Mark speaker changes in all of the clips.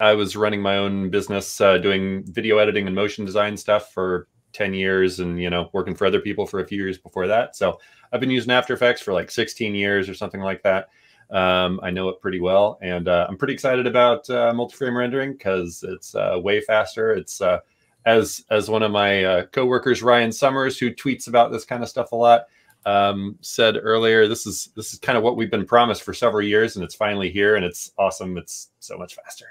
Speaker 1: I was running my own business, uh, doing video editing and motion design stuff for 10 years and, you know, working for other people for a few years before that. So I've been using After Effects for like 16 years or something like that. Um, I know it pretty well. And uh, I'm pretty excited about uh, multi-frame rendering because it's uh, way faster. It's uh, as as one of my uh, coworkers, Ryan Summers, who tweets about this kind of stuff a lot, um, said earlier. This is this is kind of what we've been promised for several years, and it's finally here, and it's awesome. It's so much faster.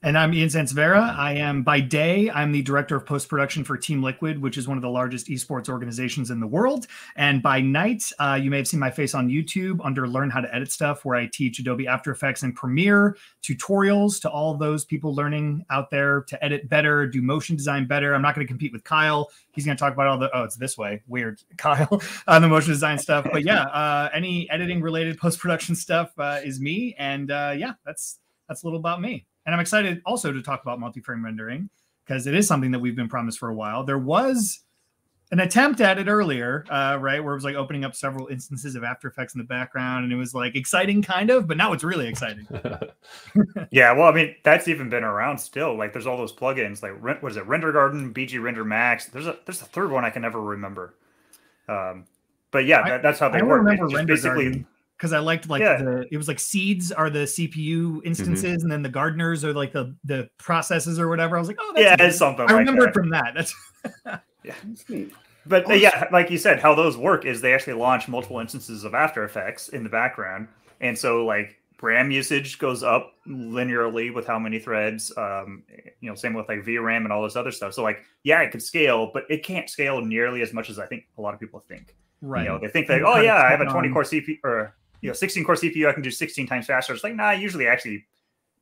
Speaker 2: And I'm Ian Sansavera. I am by day, I'm the director of post production for Team Liquid, which is one of the largest esports organizations in the world. And by night, uh, you may have seen my face on YouTube under Learn How to Edit Stuff, where I teach Adobe After Effects and Premiere tutorials to all those people learning out there to edit better, do motion design better. I'm not going to compete with Kyle. He's going to talk about all the, oh, it's this way. Weird, Kyle, on the motion design stuff. But yeah, uh, any editing related post production stuff uh, is me. And uh, yeah, that's that's a little about me. And I'm excited also to talk about multi-frame rendering because it is something that we've been promised for a while. There was an attempt at it earlier, uh, right, where it was like opening up several instances of After Effects in the background, and it was like exciting, kind of, but now it's really exciting.
Speaker 3: yeah, well, I mean, that's even been around still. Like, there's all those plugins, like what is it, Render Garden, BG Render Max. There's a there's a third one I can never remember. Um, but yeah, that, that's how they I work. Remember Render basically.
Speaker 2: Garden because I liked like yeah. the it was like seeds are the CPU instances, mm-hmm. and then the gardeners are like the the processes or whatever. I was like, oh,
Speaker 3: yeah, it's something.
Speaker 2: I
Speaker 3: like
Speaker 2: remember
Speaker 3: that.
Speaker 2: it from that. That's
Speaker 3: yeah. But uh, yeah, like you said, how those work is they actually launch multiple instances of After Effects in the background, and so like RAM usage goes up linearly with how many threads. Um, you know, same with like VRAM and all this other stuff. So like, yeah, it could scale, but it can't scale nearly as much as I think a lot of people think. Right. You know, they think that, oh yeah, I have a 20 core CPU or you know 16 core CPU, I can do 16 times faster. It's like nah, usually actually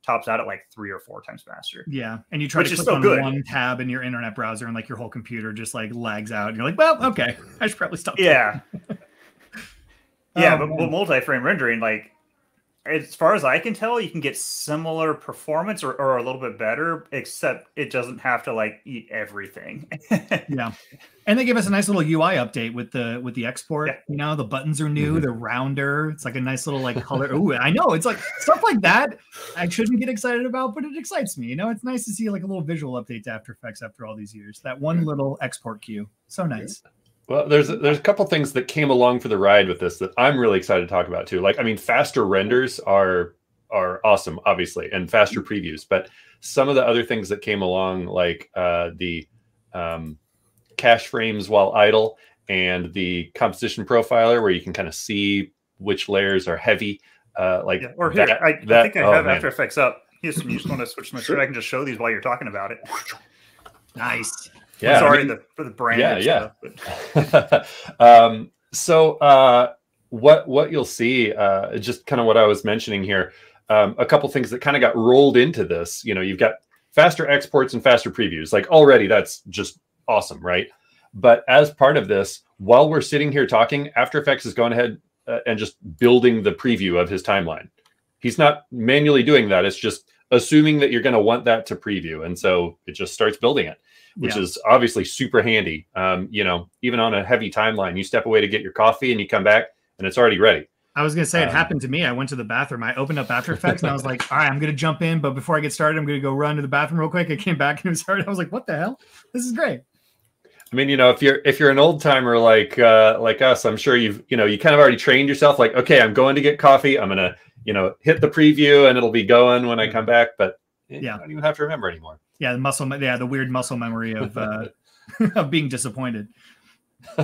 Speaker 3: tops out at like three or four times faster.
Speaker 2: Yeah, and you try Which to click on good. one tab in your internet browser, and like your whole computer just like lags out. And you're like, well, okay, I should probably stop.
Speaker 3: Yeah, yeah, oh, but, but multi-frame rendering, like as far as I can tell, you can get similar performance or, or a little bit better, except it doesn't have to like eat everything.
Speaker 2: yeah. And they give us a nice little UI update with the with the export. Yeah. You know, the buttons are new, mm-hmm. they're rounder. It's like a nice little like color. Ooh, I know. It's like stuff like that I shouldn't get excited about, but it excites me. You know, it's nice to see like a little visual update to After Effects after all these years. That one little export queue. So nice.
Speaker 1: Well, there's there's a couple things that came along for the ride with this that I'm really excited to talk about too. Like, I mean, faster renders are are awesome, obviously, and faster previews. But some of the other things that came along, like uh, the um, cache frames while idle and the composition profiler, where you can kind of see which layers are heavy. Uh, like,
Speaker 3: yeah, or here, that, I, that, I think I oh, have man. After Effects up. You just, you just want to switch my screen. I can just show these while you're talking about it.
Speaker 2: Nice.
Speaker 3: Yeah, sorry I mean, the, for the brand.
Speaker 1: Yeah, yeah. um, so uh, what what you'll see, uh, just kind of what I was mentioning here, um, a couple things that kind of got rolled into this. You know, you've got faster exports and faster previews. Like already, that's just awesome, right? But as part of this, while we're sitting here talking, After Effects is going ahead uh, and just building the preview of his timeline. He's not manually doing that. It's just assuming that you're going to want that to preview, and so it just starts building it which yeah. is obviously super handy. Um, you know, even on a heavy timeline, you step away to get your coffee and you come back and it's already ready.
Speaker 2: I was gonna say it um, happened to me. I went to the bathroom. I opened up After Effects and I was like, "All right, I'm gonna jump in." But before I get started, I'm gonna go run to the bathroom real quick. I came back and it was hard. I was like, "What the hell? This is great."
Speaker 1: I mean, you know, if you're if you're an old timer like uh, like us, I'm sure you've you know you kind of already trained yourself. Like, okay, I'm going to get coffee. I'm gonna you know hit the preview and it'll be going when I come back. But yeah, I don't even have to remember anymore.
Speaker 2: Yeah, the muscle. Yeah, the weird muscle memory of uh, of being disappointed.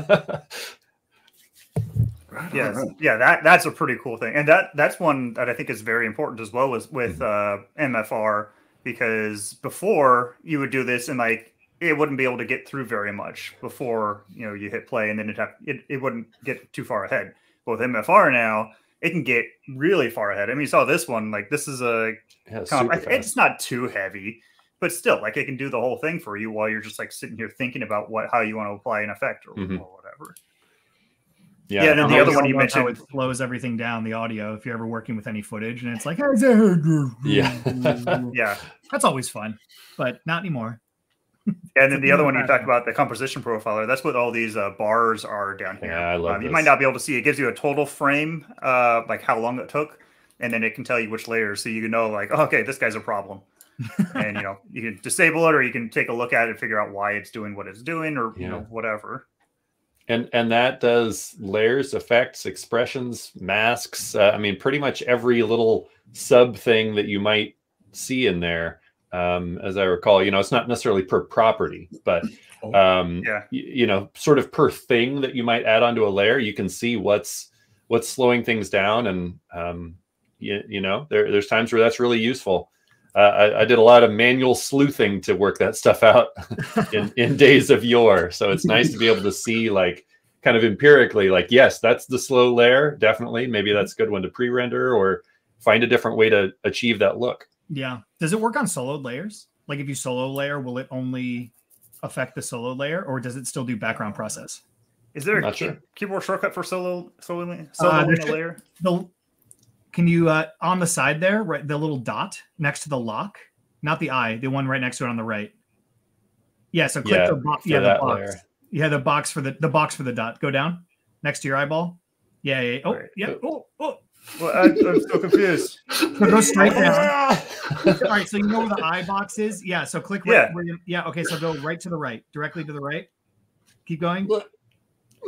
Speaker 3: yes, yeah, that that's a pretty cool thing, and that that's one that I think is very important as well as with mm-hmm. uh, MFR because before you would do this and like it wouldn't be able to get through very much before you know you hit play and then it have, it, it wouldn't get too far ahead. But with MFR now, it can get really far ahead. I mean, you saw this one like this is a yeah, comp, it's not too heavy but still, like it can do the whole thing for you while you're just like sitting here thinking about what how you want to apply an effect or,
Speaker 2: mm-hmm.
Speaker 3: or whatever.
Speaker 2: Yeah, yeah and then the other one you mentioned it slows everything down the audio if you're ever working with any footage and it's like
Speaker 1: yeah
Speaker 3: yeah
Speaker 2: that's always fun but not anymore
Speaker 3: and then the other one you talked about the composition profiler that's what all these uh, bars are down here
Speaker 1: yeah, I love
Speaker 3: um, you might not be able to see it gives you a total frame uh, like how long it took and then it can tell you which layers, so you can know like, oh, okay, this guy's a problem. And you know you can disable it or you can take a look at it and figure out why it's doing what it's doing or yeah. you know whatever
Speaker 1: and and that does layers effects expressions masks uh, i mean pretty much every little sub thing that you might see in there um, as i recall you know it's not necessarily per property but oh, um, yeah. you, you know sort of per thing that you might add onto a layer you can see what's what's slowing things down and um, you, you know there, there's times where that's really useful uh, I, I, did a lot of manual sleuthing to work that stuff out in, in days of yore. So it's nice to be able to see like kind of empirically, like, yes, that's the slow layer. Definitely. Maybe that's a good one to pre-render or find a different way to achieve that look.
Speaker 2: Yeah. Does it work on soloed layers? Like if you solo layer, will it only affect the solo layer or does it still do background process?
Speaker 3: Is there a key, sure. keyboard shortcut for solo solo, solo uh, layer?
Speaker 2: The can you uh, on the side there, right, the little dot next to the lock, not the eye, the one right next to it on the right. Yeah, so click yeah, the box. Yeah, the box. Layer. Yeah, the box for the the box for the dot. Go down next to your eyeball. Yeah, yeah. Oh, right. yeah. Oh, oh.
Speaker 3: Well, I, am so confused.
Speaker 2: So go straight down. All right, so you know where the eye box is? Yeah. So click right yeah. You, yeah. Okay. So go right to the right, directly to the right. Keep going.
Speaker 3: Oh,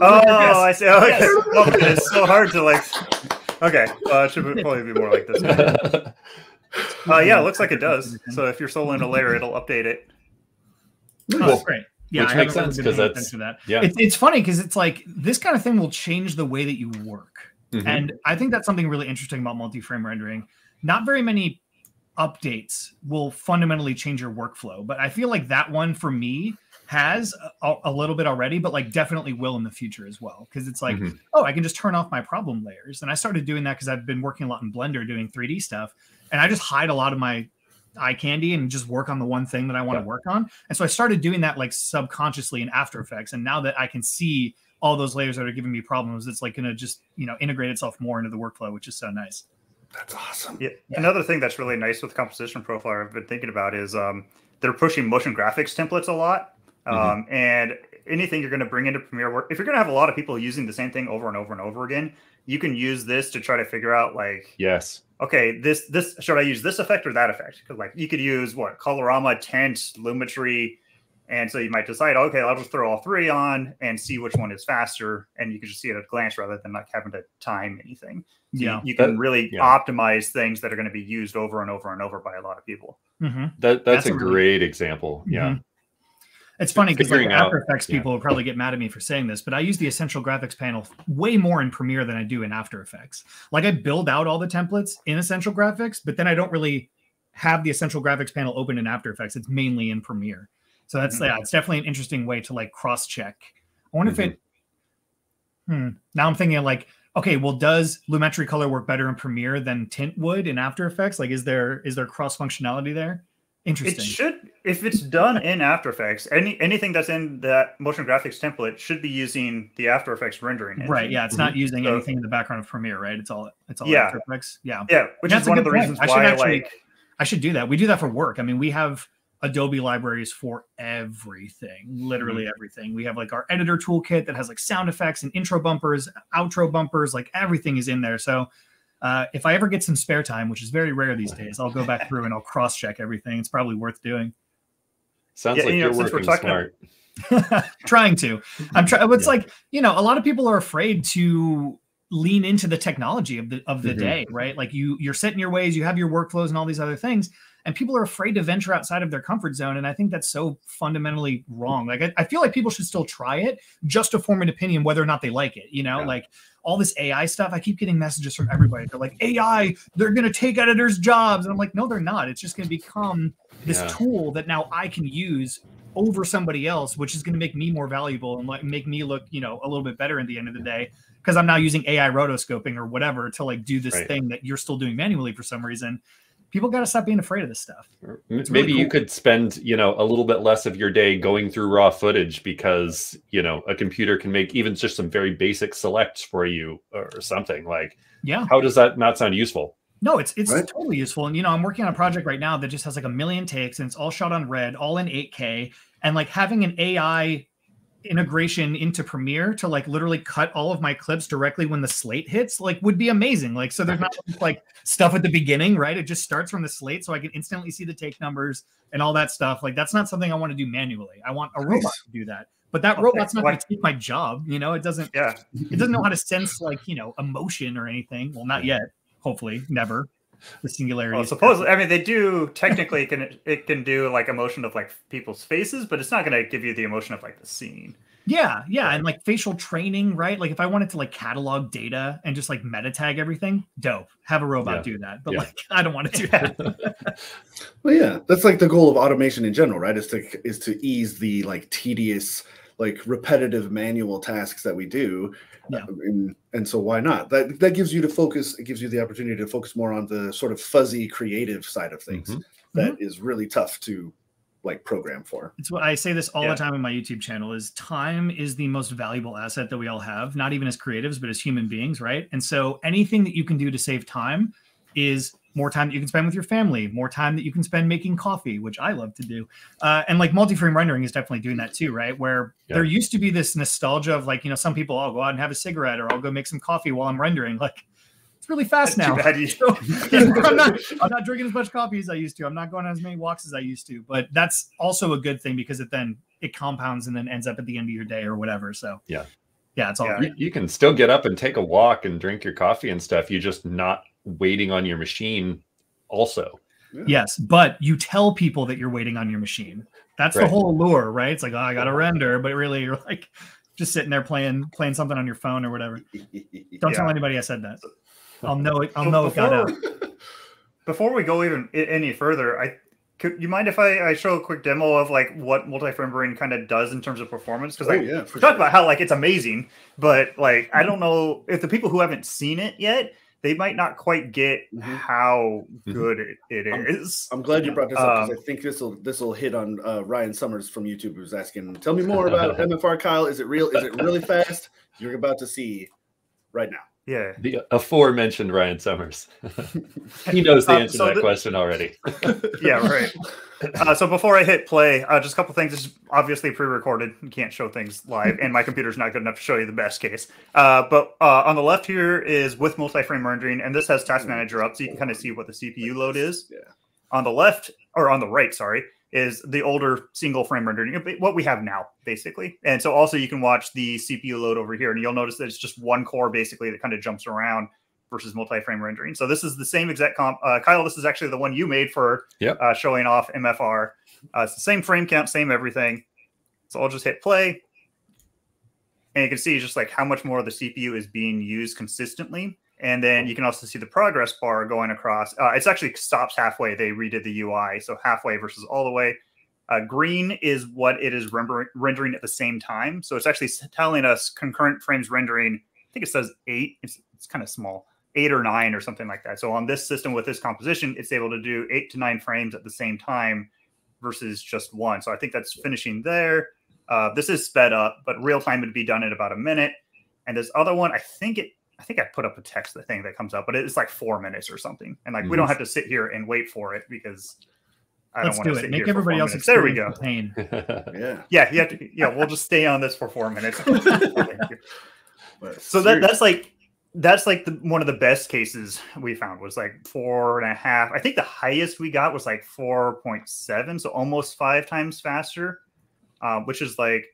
Speaker 3: I see. Oh, yes. okay. It's so hard to like. Okay, uh, it should probably be more like this. uh, yeah, it looks like it does. So if you're soloing a layer, it'll update it.
Speaker 2: Oh, that's great. Yeah,
Speaker 1: Which I makes sense because that's
Speaker 2: that. Yeah, it's, it's funny because it's like this kind of thing will change the way that you work, mm-hmm. and I think that's something really interesting about multi-frame rendering. Not very many updates will fundamentally change your workflow, but I feel like that one for me has a, a, little bit already, but like definitely will in the future as well. Cause it's like, mm-hmm. oh, I can just turn off my problem layers. And I started doing that because I've been working a lot in Blender doing 3D stuff. And I just hide a lot of my eye candy and just work on the one thing that I want to work on. And so I started doing that like subconsciously in After Effects. And now that I can see all those layers that are giving me problems, it's like going to just, you know, integrate itself more into the workflow, which is so nice.
Speaker 3: That's awesome. Yeah. yeah. Another thing that's really nice with composition profile I've been thinking about is um, they're pushing motion graphics templates a lot. Mm-hmm. Um, and anything you're going to bring into Premiere work, if you're going to have a lot of people using the same thing over and over and over again, you can use this to try to figure out like,
Speaker 1: yes,
Speaker 3: okay, this this should I use this effect or that effect? Because like you could use what colorama, tint, lumetri, and so you might decide, okay, I'll just throw all three on and see which one is faster, and you can just see it at a glance rather than like having to time anything. So yeah, you, you can really yeah. optimize things that are going to be used over and over and over by a lot of people.
Speaker 1: Mm-hmm. That that's, that's, a, great example. Yeah.
Speaker 2: It's funny because like After Effects people yeah. will probably get mad at me for saying this, but I use the essential graphics panel way more in Premiere than I do in After Effects. Like I build out all the templates in Essential Graphics, but then I don't really have the Essential Graphics panel open in After Effects. It's mainly in Premiere. So that's mm-hmm. yeah, it's definitely an interesting way to like cross check. I wonder mm-hmm. if it. Hmm. Now I'm thinking like, okay, well, does Lumetri color work better in Premiere than Tint would in After Effects? Like, is there is there cross functionality there? Interesting.
Speaker 3: It should, if it's done in After Effects, any anything that's in that motion graphics template should be using the After Effects rendering.
Speaker 2: Engine. Right. Yeah. It's not mm-hmm. using so, anything in the background of Premiere, right? It's all it's all
Speaker 3: yeah.
Speaker 2: After Effects. Yeah.
Speaker 3: Yeah. Which That's is one of the point. reasons I why actually, like
Speaker 2: I should do that. We do that for work. I mean, we have Adobe libraries for everything, literally mm-hmm. everything. We have like our editor toolkit that has like sound effects and intro bumpers, outro bumpers, like everything is in there. So uh, if I ever get some spare time, which is very rare these days, I'll go back through and I'll cross check everything. It's probably worth doing.
Speaker 1: Sounds yeah, like you are working smart.
Speaker 2: trying to. I'm trying. It's yeah. like you know, a lot of people are afraid to lean into the technology of the of the mm-hmm. day, right? Like you you're set in your ways, you have your workflows and all these other things, and people are afraid to venture outside of their comfort zone. And I think that's so fundamentally wrong. Like I, I feel like people should still try it just to form an opinion whether or not they like it. You know, yeah. like all this AI stuff. I keep getting messages from everybody. They're like, AI, they're going to take editors' jobs. And I'm like, no, they're not. It's just going to become this yeah. tool that now I can use over somebody else, which is going to make me more valuable and like make me look, you know, a little bit better at the end of the day because I'm now using AI rotoscoping or whatever to like do this right. thing that you're still doing manually for some reason people got to stop being afraid of this stuff.
Speaker 1: It's Maybe really cool. you could spend, you know, a little bit less of your day going through raw footage because, you know, a computer can make even just some very basic selects for you or something like.
Speaker 2: Yeah.
Speaker 1: How does that not sound useful?
Speaker 2: No, it's it's right? totally useful. And you know, I'm working on a project right now that just has like a million takes and it's all shot on red, all in 8K, and like having an AI integration into Premiere to like literally cut all of my clips directly when the slate hits, like would be amazing. Like, so there's not like stuff at the beginning, right? It just starts from the slate, so I can instantly see the take numbers and all that stuff. Like, that's not something I want to do manually. I want a robot to do that. But that robot's not going to take my job. You know, it doesn't.
Speaker 3: Yeah.
Speaker 2: It doesn't know how to sense like you know emotion or anything. Well, not yet. Hopefully, never the singularity.
Speaker 3: Well, supposedly, I mean, they do technically it can it can do like emotion of like people's faces, but it's not going to give you the emotion of like the scene.
Speaker 2: Yeah, yeah, and like facial training, right? Like if I wanted to like catalog data and just like meta tag everything, dope. Have a robot yeah. do that. But yeah. like I don't want to do that.
Speaker 4: well, yeah, that's like the goal of automation in general, right? Is to is to ease the like tedious, like repetitive manual tasks that we do yeah. Uh, and, and so why not? That that gives you to focus. It gives you the opportunity to focus more on the sort of fuzzy creative side of things. Mm-hmm. That mm-hmm. is really tough to like program for.
Speaker 2: It's what I say this all yeah. the time on my YouTube channel is time is the most valuable asset that we all have, not even as creatives, but as human beings, right? And so anything that you can do to save time is more time that you can spend with your family, more time that you can spend making coffee, which I love to do. Uh, and like multi-frame rendering is definitely doing that too, right? Where yeah. there used to be this nostalgia of like, you know, some people, I'll go out and have a cigarette or I'll go make some coffee while I'm rendering. Like it's really fast now. so, I'm, not, I'm not drinking as much coffee as I used to. I'm not going on as many walks as I used to, but that's also a good thing because it then it compounds and then ends up at the end of your day or whatever. So
Speaker 1: yeah.
Speaker 2: Yeah, it's all yeah.
Speaker 1: you, you can still get up and take a walk and drink your coffee and stuff. You just not waiting on your machine also.
Speaker 2: Yeah. Yes, but you tell people that you're waiting on your machine. That's right. the whole allure, right? It's like, oh, I got to render, but really you're like just sitting there playing playing something on your phone or whatever. Don't yeah. tell anybody I said that. I'll know it. I'll know before, it got out.
Speaker 3: Before we go even any further, I could you mind if I, I show a quick demo of like what multi-frame rendering kind of does in terms of performance? Because oh, like yeah, we sure. talked about how like it's amazing, but like I mm-hmm. don't know if the people who haven't seen it yet, they might not quite get mm-hmm. how mm-hmm. good it, it is.
Speaker 4: I'm, I'm, glad you brought this up because um, I think this will this will hit on uh, Ryan Summers from YouTube who's asking, "Tell me more about MFR, Kyle. Is it real? Is it really fast?" You're about to see right now.
Speaker 3: Yeah.
Speaker 1: The aforementioned Ryan Summers. he knows the uh, answer uh, so to that the, question already.
Speaker 3: yeah, right. Uh, so before I hit play, uh, just a couple things. This is obviously pre-recorded. You can't show things live, and my computer's not good enough to show you the best case. Uh, but uh, on the left here is with multi-frame rendering, and this has Task Manager up, so you can kind of see what the CPU load is. Yeah. On the left, or on the right, sorry, is the older single frame rendering, what we have now, basically. And so also you can watch the CPU load over here, and you'll notice that it's just one core basically that kind of jumps around versus multi-frame rendering. So this is the same exact comp. Uh, Kyle, this is actually the one you made for
Speaker 1: yep.
Speaker 3: uh, showing off MFR. Uh, it's the same frame count, same everything. So I'll just hit play. And you can see just like how much more of the CPU is being used consistently. And then you can also see the progress bar going across. Uh, it's actually stops halfway. They redid the UI, so halfway versus all the way. Uh, green is what it is render- rendering at the same time. So it's actually telling us concurrent frames rendering. I think it says eight. It's, it's kind of small, eight or nine or something like that. So on this system with this composition, it's able to do eight to nine frames at the same time versus just one. So I think that's finishing there. Uh, this is sped up, but real time would be done in about a minute. And this other one, I think it I think I put up a text the thing that comes up, but it's like four minutes or something. And like mm-hmm. we don't mm-hmm. have to sit here and wait for it because I
Speaker 2: Let's
Speaker 3: don't want
Speaker 2: to
Speaker 3: sit
Speaker 2: Make everybody else
Speaker 3: There we go.
Speaker 2: Pain.
Speaker 4: yeah.
Speaker 3: Yeah, you have to yeah, we'll just stay on this for four minutes. so that that's like that's like the, one of the best cases we found was like four and a half. I think the highest we got was like 4.7, so almost five times faster, uh, which is like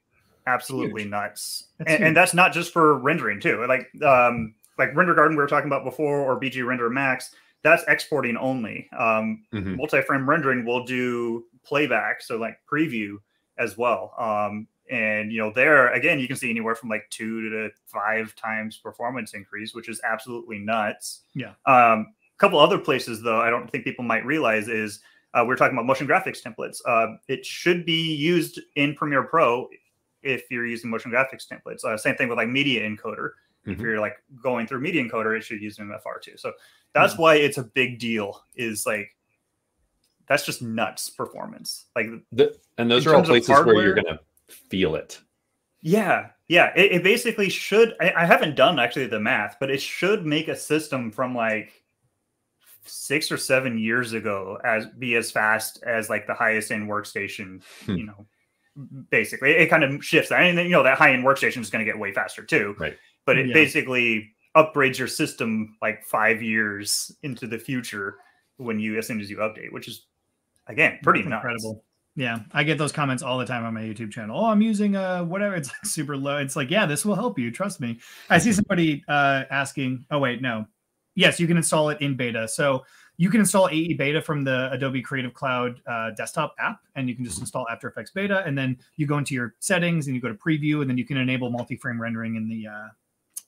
Speaker 3: absolutely Huge. nuts. That's and, and, that's not just for rendering too. Like um, like Render Garden we were talking about before, or BG Render Max. That's exporting only. Um, mm-hmm. Multi-frame rendering will do playback, so like preview as well. Um, and you know, there again, you can see anywhere from like two to five times performance increase, which is absolutely nuts.
Speaker 2: Yeah.
Speaker 3: Um, a couple other places though, I don't think people might realize is uh, we're talking about motion graphics templates. Uh, it should be used in Premiere Pro if you're using motion graphics templates. Uh, same thing with like media encoder. Mm-hmm. If you're like going through media encoder, it should use MFR too. So that's mm-hmm. why it's a big deal. Is like that's just nuts performance. Like
Speaker 1: the, and those are all places hardware, where you're gonna feel it.
Speaker 3: Yeah, yeah. It, it basically should. I, I haven't done actually the math, but it should make a system from like six or seven years ago as be as fast as like the highest end workstation, hmm. you know, basically it kind of shifts that. And then you know that high-end workstation is going to get way faster too.
Speaker 1: Right.
Speaker 3: But it yeah. basically upgrades your system like five years into the future when you as soon as you update which is again pretty incredible.
Speaker 2: Yeah i get those comments all the time on my youtube channel. Oh i'm using uh whatever. It's like super low. It's like yeah this will help you trust me. I see somebody uh asking oh wait no. Yes you can install it in beta. So you can install AE Beta from the Adobe Creative Cloud uh, desktop app, and you can just install After Effects Beta, and then you go into your settings and you go to Preview, and then you can enable multi-frame rendering in the uh,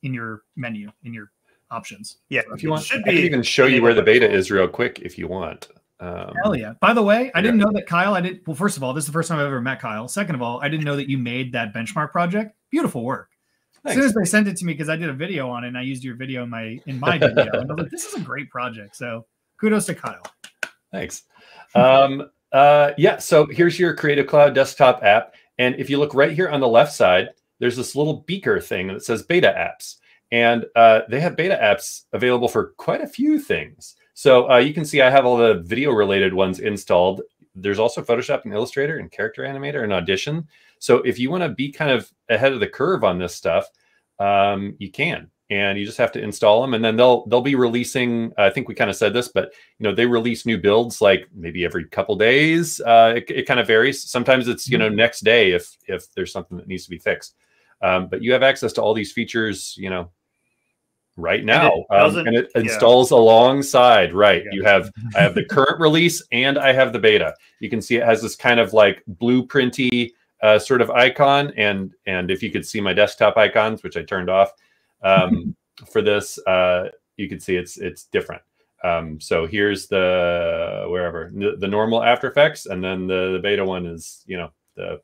Speaker 2: in your menu in your options.
Speaker 3: Yeah,
Speaker 1: if you want, I can even show you where the beta is real quick if you want.
Speaker 2: Um, Hell yeah! By the way, I yeah. didn't know that Kyle. I did. Well, first of all, this is the first time I've ever met Kyle. Second of all, I didn't know that you made that benchmark project. Beautiful work. Thanks. As soon as they sent it to me, because I did a video on it, and I used your video in my in my video, and I was like, "This is a great project." So kudos to Kyle.
Speaker 1: Thanks. Um, uh, yeah, so here's your Creative Cloud desktop app. And if you look right here on the left side, there's this little beaker thing that says beta apps. And uh, they have beta apps available for quite a few things. So uh, you can see I have all the video related ones installed. There's also Photoshop and Illustrator and Character Animator and Audition. So if you want to be kind of ahead of the curve on this stuff, um, you can and you just have to install them. And then they'll they'll be releasing i think we kind of said this but you know they release new builds like maybe every couple days. Uh, it, it kind of varies. Sometimes it's you know mm-hmm. next day if if there's something that needs to be fixed. Um, but you have access to all these features you know right now and it, um, and it installs alongside right yeah. you have i have the current release and i have the beta. You can see it has this kind of like blueprinty uh, sort of icon and and if you could see my desktop icons which i turned off um, for this, uh, you can see it's it's different. Um, so here's the wherever the normal After Effects, and then the, the beta one is you know the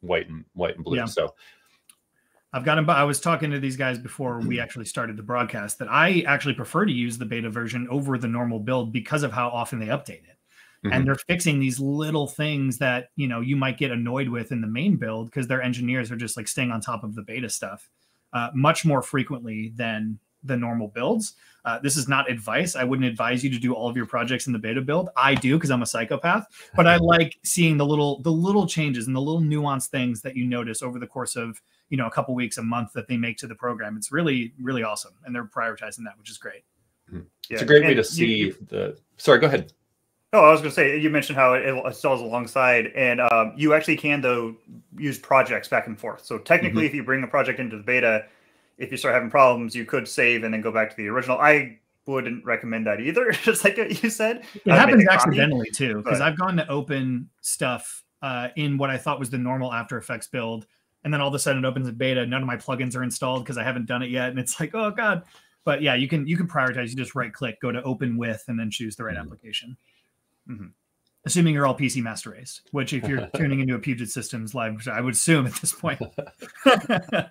Speaker 1: white and white and blue. Yeah. So
Speaker 2: I've got gotten. I was talking to these guys before we actually started the broadcast that I actually prefer to use the beta version over the normal build because of how often they update it. Mm-hmm. And they're fixing these little things that you know you might get annoyed with in the main build because their engineers are just like staying on top of the beta stuff uh, much more frequently than the normal builds. Uh, this is not advice. I wouldn't advise you to do all of your projects in the beta build. I do because I'm a psychopath, but I like seeing the little the little changes and the little nuanced things that you notice over the course of you know a couple weeks, a month that they make to the program. It's really really awesome, and they're prioritizing that, which is great.
Speaker 1: Mm-hmm. Yeah, it's a great way to see you, the. Sorry, go ahead.
Speaker 3: Oh, I was going to say you mentioned how it installs alongside, and um, you actually can though use projects back and forth. So technically, mm-hmm. if you bring a project into the beta, if you start having problems, you could save and then go back to the original. I wouldn't recommend that either. Just like you said,
Speaker 2: it uh, happens accidentally too, because I've gone to open stuff uh, in what I thought was the normal After Effects build, and then all of a sudden it opens in beta. None of my plugins are installed because I haven't done it yet, and it's like, oh god. But yeah, you can you can prioritize. You just right click, go to open with, and then choose the right mm-hmm. application. Mm-hmm. Assuming you're all PC master race, which if you're tuning into a Puget Systems live, I would assume at this point.
Speaker 3: uh,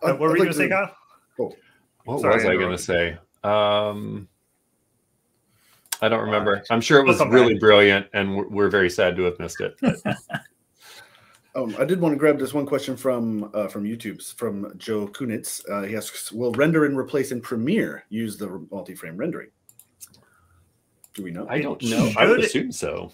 Speaker 3: what were you going to say, Kyle?
Speaker 1: Oh. What Sorry, was I going to say? Um, I don't remember. I'm sure it was really brilliant, and we're, we're, very sad to have missed it.
Speaker 4: um, I did want to grab this one question from uh, from YouTube's from Joe Kunitz. Uh, he asks, "Will render and replace in Premiere use the multi-frame rendering?" Do we know?
Speaker 1: I don't know. I would assume so.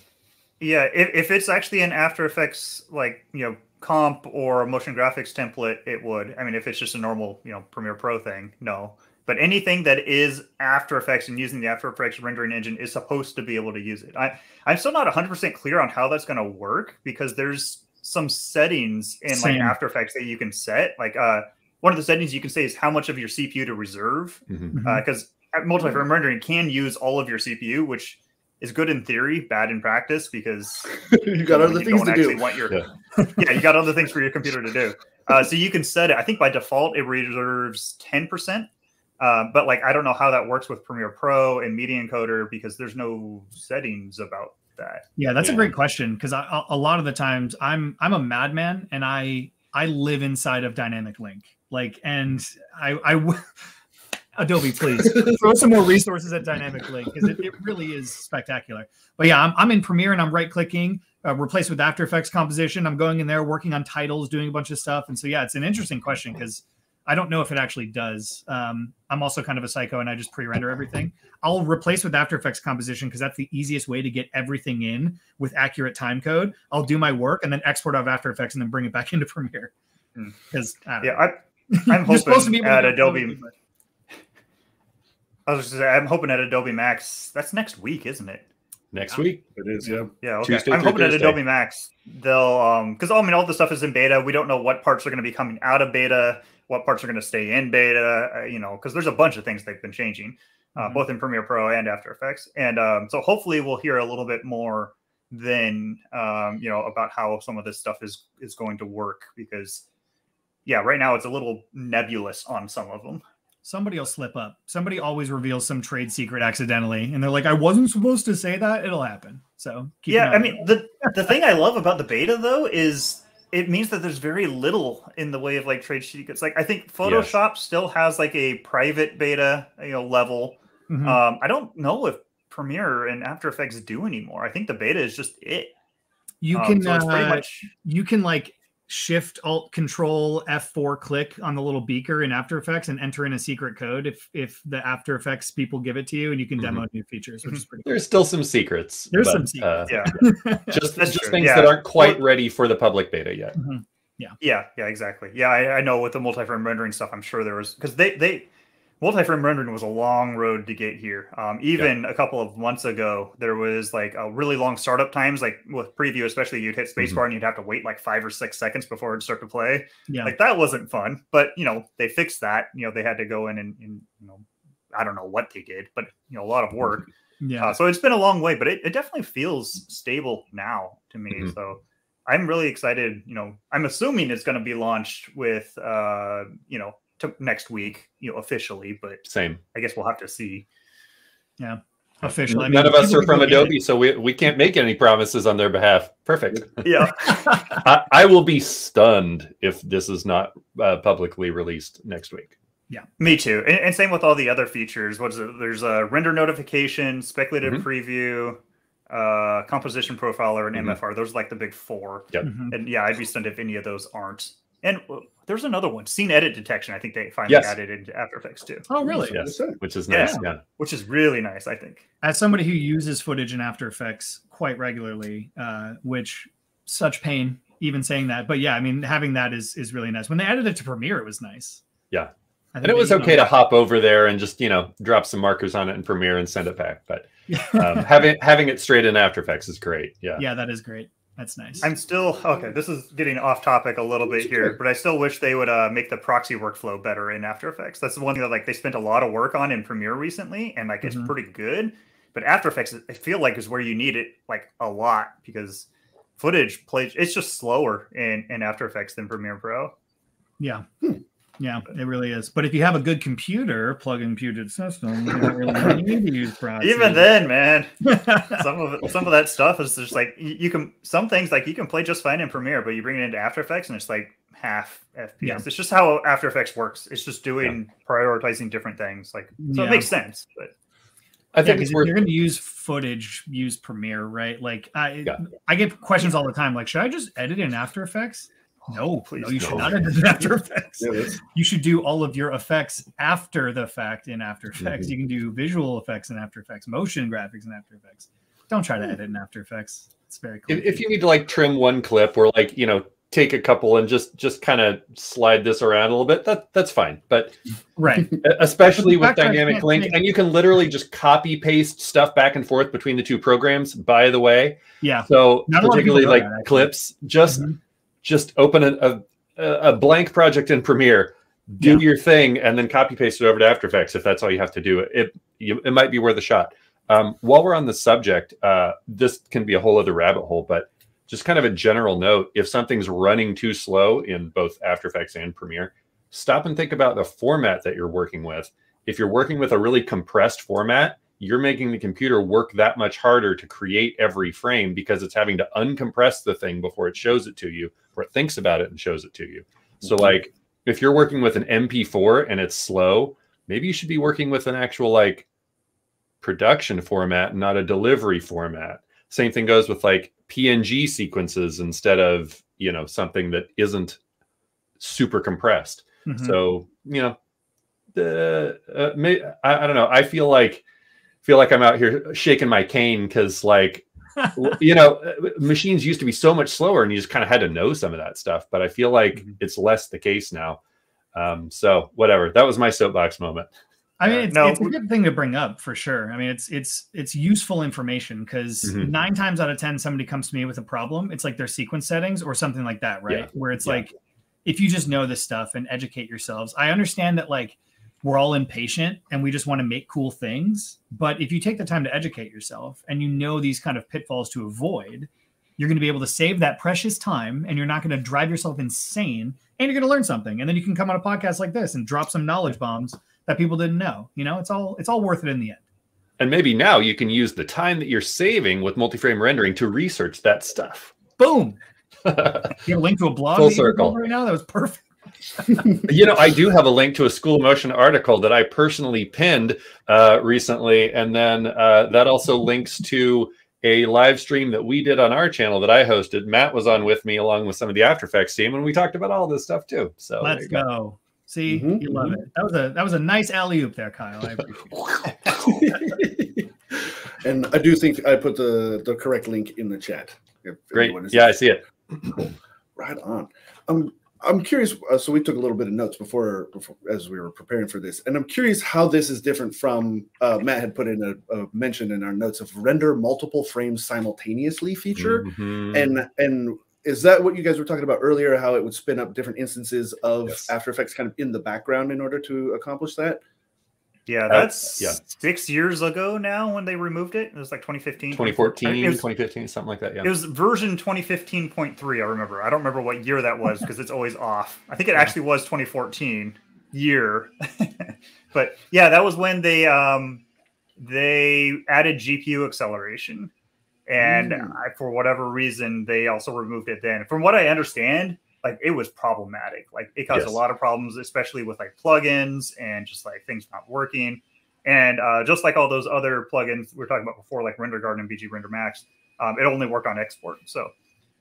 Speaker 3: Yeah, if, if it's actually an After Effects like you know comp or motion graphics template, it would. I mean, if it's just a normal you know Premiere Pro thing, no. But anything that is After Effects and using the After Effects rendering engine is supposed to be able to use it. I I'm still not 100 percent clear on how that's going to work because there's some settings in Same. like After Effects that you can set. Like uh, one of the settings you can say is how much of your CPU to reserve because mm-hmm. uh, multi-frame rendering can use all of your CPU, which is good in theory, bad in practice because
Speaker 4: you got other things to do.
Speaker 3: Want your, yeah. yeah. you got other things for your computer to do. Uh, so you can set it. I think by default it reserves ten percent. Uh, but like I don't know how that works with Premiere Pro and Media Encoder because there's no settings about that.
Speaker 2: Yeah, that's yeah. a great question because a lot of the times I'm I'm a madman and I I live inside of Dynamic Link like and I I Adobe, please throw some more resources at Dynamic Link because it, it, really is spectacular. But yeah, I'm, I'm in Premiere and I'm right clicking, uh, replace with After Effects composition. I'm going in there working on titles, doing a bunch of stuff. And so, yeah, it's an interesting question because I don't know if it actually does. Um, I'm also kind of a psycho and I just pre-render everything. I'll replace with After Effects composition because that's the easiest way to get everything in with accurate time code. I'll do my work and then export out of After Effects and then bring it back into Premiere. Because
Speaker 3: hmm. yeah, I, I'm hoping at Adobe. I was just say, I'm hoping at Adobe Max. That's next week, isn't it?
Speaker 1: Next week
Speaker 4: it is. Yeah.
Speaker 3: Yeah. Okay. Tuesday I'm hoping Thursday. at Adobe Max they'll um because I mean all the stuff is in beta. We don't know what parts are going to be coming out of beta, what parts are going to stay in beta. Uh, you know, because there's a bunch of things they've been changing, uh, mm-hmm. both in Premiere Pro and After Effects. And um, so hopefully we'll hear a little bit more then um, you know about how some of this stuff is is going to work because yeah, right now it's a little nebulous on some of them
Speaker 2: somebody will slip up. Somebody always reveals some trade secret accidentally, and they're like, "I wasn't supposed to say that." It'll happen. So
Speaker 3: yeah, I mean the the thing I love about the beta though is it means that there's very little in the way of like trade secrets. Like I think Photoshop yes. still has like a private beta, you know, level. Mm-hmm. Um, I don't know if Premiere and After Effects do anymore. I think the beta is just it.
Speaker 2: You um, can so uh, much... you can like shift alt control F4 click on the little beaker in After Effects and enter in a secret code if if the After Effects people give it to you and you can mm-hmm. demo new features, which is pretty
Speaker 1: There's cool. still some secrets.
Speaker 2: There's but, some secrets.
Speaker 3: Uh, yeah.
Speaker 1: just just true. things yeah. that aren't quite ready for the public beta yet.
Speaker 2: Mm-hmm. Yeah.
Speaker 3: Yeah, yeah, exactly. Yeah, I, I know with the multi-frame rendering stuff, I'm sure there was because they they multi-frame rendering was a long road to get here. Um, even a couple of months ago, there was like a really long startup times. Like with preview, especially, you'd hit spacebar mm-hmm. and you'd have to wait like five or six seconds before it'd start to play. Yeah, like that wasn't fun. But you know, they fixed that. You know, they had to go in and, and you know, I don't know what they did, but you know, a lot of work. Yeah. Uh, so it's been a long way, but it, it definitely feels stable now to me. Mm-hmm. So. I'm really excited. You know, I'm assuming it's going to be launched with, uh, you know, to next week, you know, officially. But
Speaker 1: same.
Speaker 3: I guess we'll have to see.
Speaker 2: Yeah, officially.
Speaker 1: None I mean, of us are from Adobe, it. so we, we can't make any promises on their behalf. Perfect.
Speaker 3: Yeah.
Speaker 1: I, I, will be stunned if this is not uh, publicly released next week.
Speaker 3: Yeah, me too. And, and, same with all the other features. What's it? There's a render notification, speculative mm-hmm. preview, uh, composition profiler, and mm-hmm. MFR. Those are like the big four.
Speaker 1: Yep. Mm-hmm.
Speaker 3: And yeah, I'd be stunned if any of those aren't. And there's another one, scene edit detection. I think they finally yes. added into After Effects too.
Speaker 2: Oh, really?
Speaker 1: Yes, which is nice.
Speaker 3: Yeah. yeah. which is really nice. I think.
Speaker 2: As somebody who uses footage in After Effects quite regularly, uh, which such pain even saying that, but yeah, I mean having that is is really nice. When they added it to Premiere, it was nice.
Speaker 1: Yeah, and it was okay to hop over there and just you know drop some markers on it in Premiere and send it back. But um, having having it straight in After Effects is great. Yeah,
Speaker 2: yeah, that is great. That's nice.
Speaker 3: I'm still okay. This is getting off topic a little bit here, but I still wish they would uh, make the proxy workflow better in After Effects. That's the one thing that like they spent a lot of work on in Premiere recently, and like mm-hmm. it's pretty good. But After Effects, I feel like is where you need it like a lot because footage plays. It's just slower in in After Effects than Premiere Pro.
Speaker 2: Yeah. Hmm. Yeah, it really is. But if you have a good computer, plug-in computer system, you don't really need to use proxy.
Speaker 3: Even then, man, some of it, some of that stuff is just like you, you, can some things like you can play just fine in Premiere, but you bring it into After Effects and it's like half FPS. Yeah. It's just how After Effects works. It's just doing yeah. prioritizing different things. Like so, yeah. it makes sense. But
Speaker 2: I think yeah, if you're going to use footage, use Premiere, right? Like I, I get questions all the time. Like, should I just edit in After Effects? No, please. No, you no. should not edit After Effects. Yeah, you should do all of your effects after the fact in After Effects. Mm-hmm. You can do visual effects in After Effects, motion graphics in After Effects. Don't try to edit in After Effects. It's very cool.
Speaker 1: If, if you need to like trim one clip or like you know take a couple and just just kind of slide this around a little bit that that's fine but
Speaker 2: right
Speaker 1: especially with dynamic link and you can literally just copy paste stuff back and forth between the two programs by the way
Speaker 2: yeah
Speaker 1: so Not particularly like that, clips just mm-hmm just open a, a, a blank project in Premiere, do yeah. your thing, and then copy paste it over to After Effects if that's all you have to do. It you, it might be worth a shot. Um, while we're on the subject, uh, this can be a whole other rabbit hole, but just kind of a general note: if something's running too slow in both After Effects and Premiere, stop and think about the format that you're working with. If you're working with a really compressed format, you're making the computer work that much harder to create every frame because it's having to uncompress the thing before it shows it to you or it thinks about it and shows it to you. So mm-hmm. like if you're working with an MP4 and it's slow, maybe you should be working with an actual like production format, not a delivery format. Same thing goes with like PNG sequences instead of, you know, something that isn't super compressed. Mm-hmm. So you know, the uh, may, I, I don't know. I feel like feel like I'm out here shaking my cane because like you know machines used to be so much slower and you just kind of had to know some of that stuff but i feel like mm-hmm. it's less the case now um, so whatever that was my soapbox moment
Speaker 2: I mean, it's, no. it's, a good thing to bring up for sure. I mean, it's it's it's useful information because mm-hmm. nine times out of ten, somebody comes to me with a problem. It's like their sequence settings or something like that, right? Yeah. Where it's yeah. like, if you just know this stuff and educate yourselves. I understand that like we're all impatient and we just want to make cool things, but if you take the time to educate yourself and you know these kind of pitfalls to avoid, you're going to be able to save that precious time and you're not going to drive yourself insane and you're going to learn something and then you can come on a podcast like this and drop some knowledge bombs that people didn't know. You know, it's all it's all worth it in the end.
Speaker 1: And maybe now you can use the time that you're saving with multi-frame rendering to research that stuff.
Speaker 2: Boom. you have a link to a blog
Speaker 1: Full circle.
Speaker 2: right now. That was perfect.
Speaker 1: you know, I do have a link to a school motion article that I personally pinned uh, recently, and then uh, that also links to a live stream that we did on our channel that I hosted. Matt was on with me along with some of the After Effects team, and we talked about all this stuff too. So
Speaker 2: let's go. go. See, mm-hmm, you love mm-hmm. it. That was a that was a nice alley oop there, Kyle. I
Speaker 4: appreciate and I do think I put the the correct link in the chat.
Speaker 1: Great. Yeah, I see it.
Speaker 4: right on. Um, I'm curious. Uh, so we took a little bit of notes before, before, as we were preparing for this, and I'm curious how this is different from uh, Matt had put in a, a, mention in our notes of render multiple frames simultaneously feature, mm-hmm. and and is that what you guys were talking about earlier? How it would spin up different instances of yes. After Effects kind of in the background in order to accomplish that?
Speaker 3: Yeah, that's yeah. six years ago now when they removed it. It was like 2015,
Speaker 1: 2014, was, 2015, something like that. Yeah.
Speaker 3: It was version 2015.3. I remember. I don't remember what year that was because it's always off. I think it yeah. actually was 2014 year. but yeah, that was when they um they added GPU acceleration and mm. I, for whatever reason they also removed it then from what i understand like it was problematic like it caused yes. a lot of problems especially with like plugins and just like things not working and uh, just like all those other plugins we were talking about before like render garden and bg render max um, it only worked on export so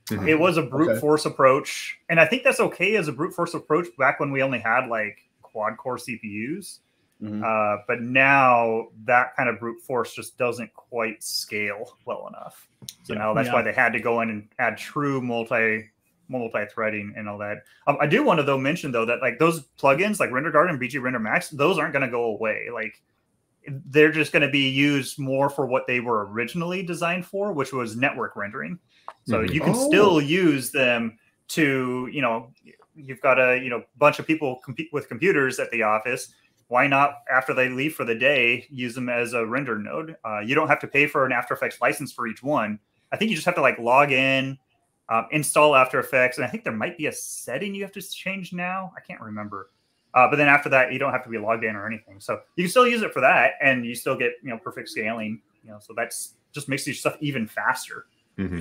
Speaker 3: mm-hmm. it was a brute okay. force approach and i think that's okay as a brute force approach back when we only had like quad core cpus Mm-hmm. Uh, but now that kind of brute force just doesn't quite scale well enough. So yeah. now that's yeah. why they had to go in and add true multi multi-threading and all that. Um, I do want to though mention though that like those plugins like Render Garden and BG Render Max, those aren't going to go away. Like they're just going to be used more for what they were originally designed for, which was network rendering. So mm-hmm. you can oh. still use them to, you know, you've got a you know bunch of people compete with computers at the office why not after they leave for the day use them as a render node uh, you don't have to pay for an after effects license for each one i think you just have to like log in um, install after effects and i think there might be a setting you have to change now i can't remember uh, but then after that you don't have to be logged in or anything so you can still use it for that and you still get you know perfect scaling you know so that's just makes your stuff even faster mm-hmm.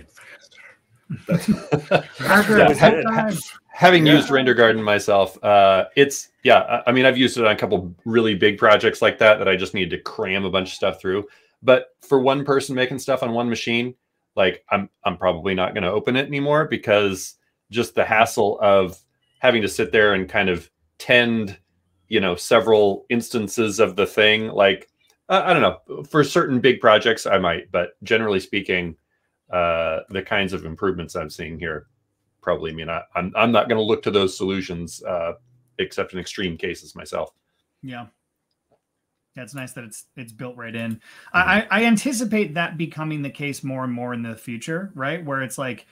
Speaker 1: yeah, having yeah. used Render Garden myself, uh, it's yeah. I mean, I've used it on a couple really big projects like that that I just needed to cram a bunch of stuff through. But for one person making stuff on one machine, like I'm I'm probably not going to open it anymore because just the hassle of having to sit there and kind of tend, you know, several instances of the thing. Like uh, I don't know, for certain big projects I might, but generally speaking uh, the kinds of improvements I'm seeing here probably mean I, I'm I'm not going to look to those solutions uh, except in extreme cases myself.
Speaker 2: Yeah. Yeah, it's nice that it's it's built right in. Mm-hmm. I, I anticipate that becoming the case more and more in the future, right? Where it's like,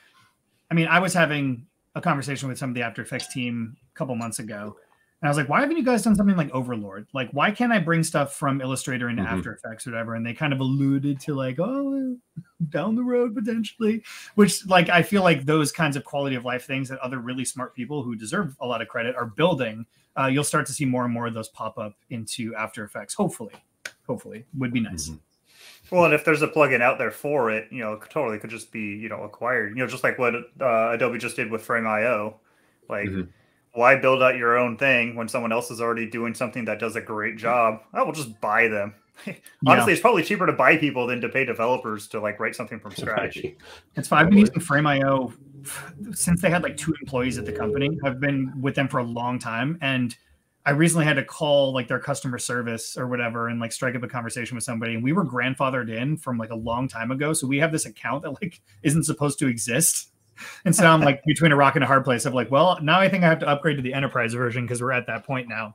Speaker 2: I mean, I was having a conversation with some of the After Effects team a couple months ago, and I was like, why haven't you guys done something like Overlord? Like, why can't I bring stuff from Illustrator into mm-hmm. After Effects or whatever? And they kind of alluded to like, oh, down the road potentially, which like I feel like those kinds of quality of life things that other really smart people who deserve a lot of credit are building. Uh, you'll start to see more and more of those pop up into After Effects. Hopefully, hopefully would be nice.
Speaker 3: Mm-hmm. Well, and if there's a plugin out there for it, you know, totally could just be you know acquired. You know, just like what uh, Adobe just did with Frame.io, like. Mm-hmm why build out your own thing when someone else is already doing something that does a great job? I will just buy them. Honestly, yeah. it's probably cheaper to buy people than to pay developers to like write something from scratch.
Speaker 2: It's fine. I've been using Frame.io since they had like two employees at the company. I've been with them for a long time, and I recently had to call like their customer service or whatever and like strike up a conversation with somebody. And we were grandfathered in from like a long time ago. So we have this account that like isn't supposed to exist. And so I'm like between a rock and a hard place. I'm like, well, now I think I have to upgrade to the enterprise version because we're at that point now,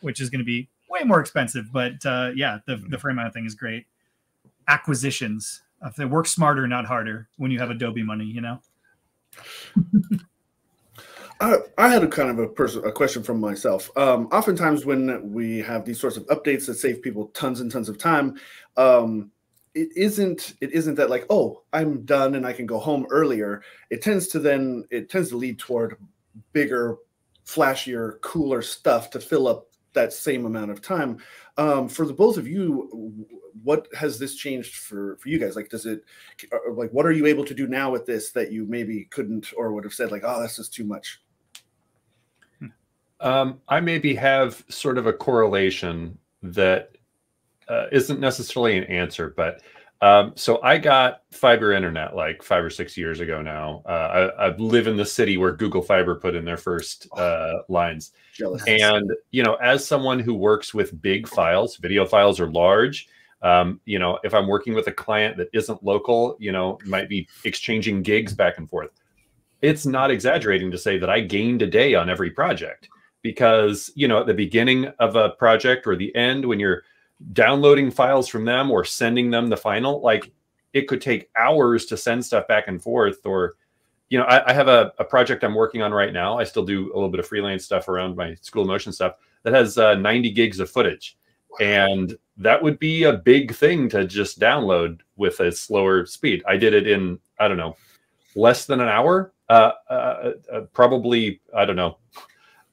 Speaker 2: which is going to be way more expensive. But uh, yeah, the, the Frame.io thing is great. Acquisitions. If they work smarter, not harder when you have Adobe money, you know?
Speaker 4: I, I had a kind of a person a question from myself. Um, oftentimes, when we have these sorts of updates that save people tons and tons of time, um, it isn't it isn't that like oh I'm done and I can go home earlier. It tends to then it tends to lead toward bigger, flashier, cooler stuff to fill up that same amount of time. Um, for the both of you, what has this changed for for you guys? Like, does it like what are you able to do now with this that you maybe couldn't or would have said like, oh, this is too much?
Speaker 1: Um, I maybe have sort of a correlation that uh, not necessarily an answer, but um, so I got fiber internet like five or six years ago now. Uh, I, I, live in the city where Google Fiber put in their first oh. uh, lines. Jealous. And you know, as someone who works with big files, video files are large. Um, you know, if I'm working with a client that isn't local, you know, might be exchanging gigs back and forth. It's not exaggerating to say that I gained a day on every project because you know at the beginning of a project or the end when you're downloading files from them or sending them the final like it could take hours to send stuff back and forth or you know i, I have a, a, project i'm working on right now. I still do a little bit of freelance stuff around my school motion stuff that has uh, 90 gigs of footage. And that would be a big thing to just download with a slower speed. I did it in i don't know less than an hour uh, uh, uh probably i don't know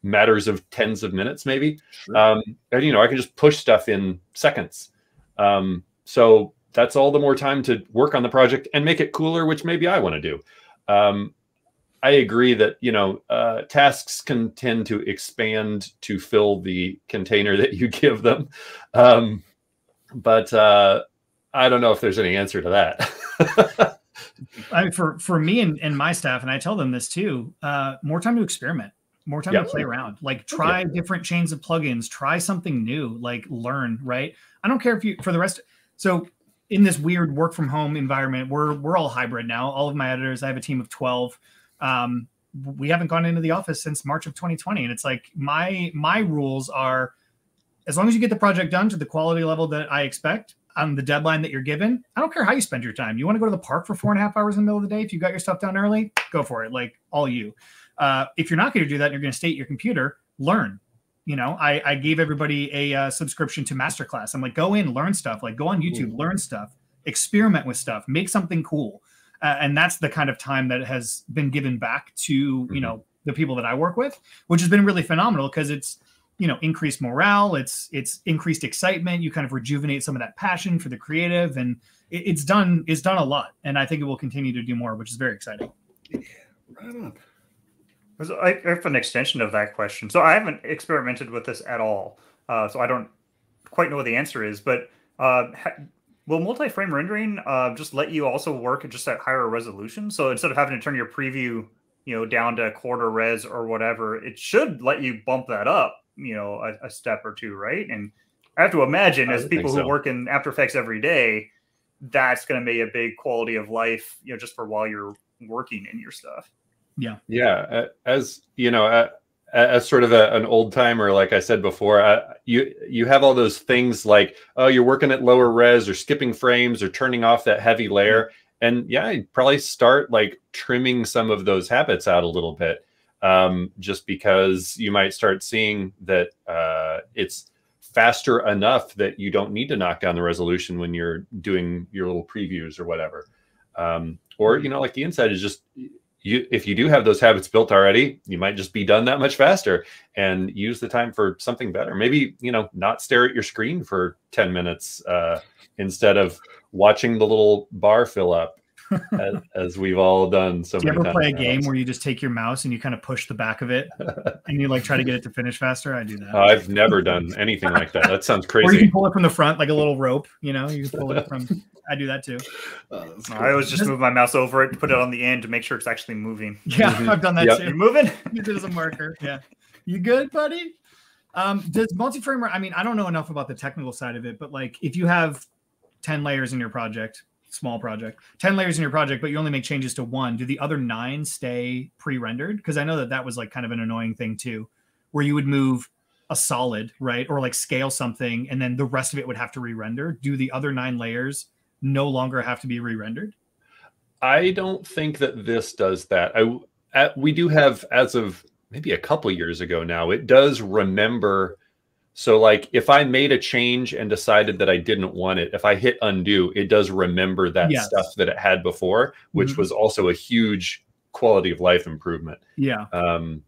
Speaker 1: matters of tens of minutes, maybe. Sure. Um, and you know, I can just push stuff in seconds. Um, so that's all the more time to work on the project and make it cooler, which maybe I want to do. Um, I agree that you know uh, tasks can tend to expand to fill the container that you give them, um, but uh, I don't know if there's any answer to that.
Speaker 2: I mean, for for me and, and my staff, and I tell them this too: uh, more time to experiment more time yep. to play around. Like try different chains of plugins. Try something new. Like learn right? I don't care if you for the rest so in this weird work from home environment we're we're all hybrid now. All of my editors i have a team of 12 um, we haven't gone into the office since march of 2020 and it's like my my rules are as long as you get the project done to the quality level that i expect on the deadline that you're given i don't care how you spend your time. You want to go to the park for four and a half hours in the middle of the day if you got your stuff done early? Go for it. Like all you uh, if you're not going to do that, you're going to stay at your computer, learn. You know, I, I gave everybody a uh, subscription to Masterclass. I'm like, go in, learn stuff. Like, go on YouTube, mm. learn stuff, experiment with stuff, make something cool. Uh, and that's the kind of time that has been given back to mm-hmm. you know the people that I work with, which has been really phenomenal because it's you know increased morale, it's it's increased excitement. You kind of rejuvenate some of that passion for the creative, and it, it's done it's done a lot. And I think it will continue to do more, which is very exciting.
Speaker 4: Yeah, right on.
Speaker 3: I have an extension of that question. So I haven't experimented with this at all, uh, so I don't quite know what the answer is. But uh, ha- will multi-frame rendering uh, just let you also work just at higher resolution? So instead of having to turn your preview, you know, down to quarter res or whatever, it should let you bump that up, you know, a, a step or two, right? And I have to imagine, as people so. who work in After Effects every day, that's going to be a big quality of life, you know, just for while you're working in your stuff.
Speaker 2: Yeah.
Speaker 1: Yeah. As you know, as sort of a, an old timer, like I said before, uh, you you have all those things like, oh, you're working at lower res or skipping frames or turning off that heavy layer. Mm-hmm. And yeah, you probably start like trimming some of those habits out a little bit, um, just because you might start seeing that uh, it's faster enough that you don't need to knock down the resolution when you're doing your little previews or whatever. Um, or you know, like the inside is just you if you do have those habits built already you might just be done that much faster and use the time for something better. Maybe you know not stare at your screen for 10 minutes uh, instead of watching the little bar fill up as, as, we've all done so
Speaker 2: do
Speaker 1: you
Speaker 2: ever play a game where you just take your mouse and you kind of push the back of it and you like try to get it to finish faster i do that
Speaker 1: uh, i've never done anything like that that sounds crazy or
Speaker 2: you can pull it from the front like a little rope you know you can pull it from I do that too.
Speaker 3: Oh, cool. I always just move my mouse over it, put it on the end to make sure it's actually moving.
Speaker 2: Yeah, mm-hmm. I've done that
Speaker 3: yep.
Speaker 2: too.
Speaker 3: You're moving.
Speaker 2: Use it as a marker. Yeah. You good, buddy? Um, does multi-frame? I mean, I don't know enough about the technical side of it, but like if you have ten layers in your project, small project, ten layers in your project, but you only make changes to one, do the other nine stay pre-rendered? Because I know that that was like kind of an annoying thing too, where you would move a solid right or like scale something, and then the rest of it would have to re-render. Do the other nine layers no longer have to be re-rendered?
Speaker 1: I don't think that this does that. I at, we do have as of maybe a couple years ago now. It does remember. So like if I made a change and decided that I didn't want it, if I hit undo, it does remember that yes. stuff that it had before, which mm-hmm. was also a huge quality of life improvement.
Speaker 2: Yeah.
Speaker 1: Um,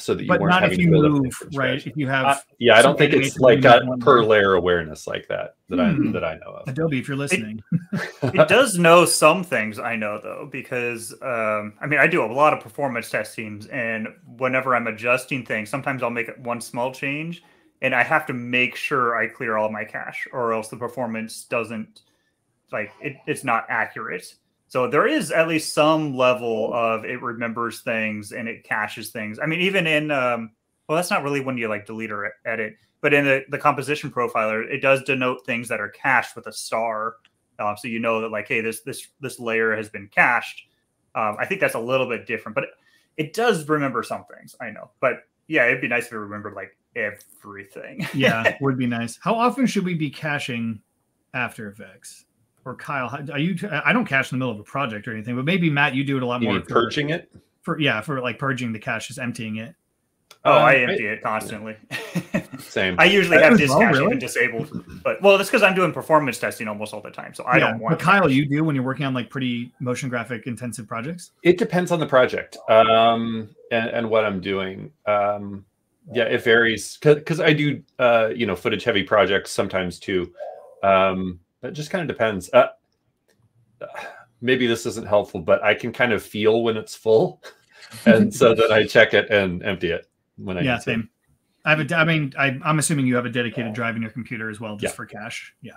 Speaker 1: so that you
Speaker 2: but
Speaker 1: weren't
Speaker 2: not
Speaker 1: if
Speaker 2: you move right if you have uh,
Speaker 1: yeah i don't think it's like a per layer. awareness like that that hmm. i that i know of.
Speaker 2: Adobe if you're listening.
Speaker 3: it, it, does know some things i know though because um, i mean i do a lot of performance testings and whenever i'm adjusting things sometimes i'll make one small change and i have to make sure i clear all my cache or else the performance doesn't like it, it's not accurate so there is at least some level of it remembers things and it caches things. I mean, even in um, well, that's not really when you like delete or edit, but in the, the composition profiler, it does denote things that are cached with a star. Uh, so you know that like, hey, this this this layer has been cached. Um, I think that's a little bit different, but it, it does remember some things. I know, but yeah, it'd be nice if it remembered like everything.
Speaker 2: yeah, would be nice. How often should we be caching After Effects? Or Kyle, are you? I don't cache in the middle of a project or anything, but maybe Matt, you do it a lot
Speaker 1: you
Speaker 2: more.
Speaker 1: For, purging it?
Speaker 2: For yeah, for like purging the cache, just emptying it.
Speaker 3: Oh, uh, I empty I, it constantly.
Speaker 1: Same.
Speaker 3: I usually have this well, really? disabled, but well, that's because I'm doing performance testing almost all the time, so I yeah, don't want.
Speaker 2: But Kyle, you do when you're working on like pretty motion graphic intensive projects.
Speaker 1: It depends on the project um, and, and what I'm doing. Um, yeah, it varies because I do uh, you know footage heavy projects sometimes too. Um, it just kind of depends. Uh, maybe this isn't helpful, but I can kind of feel when it's full, and so then I check it and empty it when I
Speaker 2: yeah same. I have a. I mean, I, am assuming you have a dedicated drive in your computer as well, just yeah. for cache. Yeah,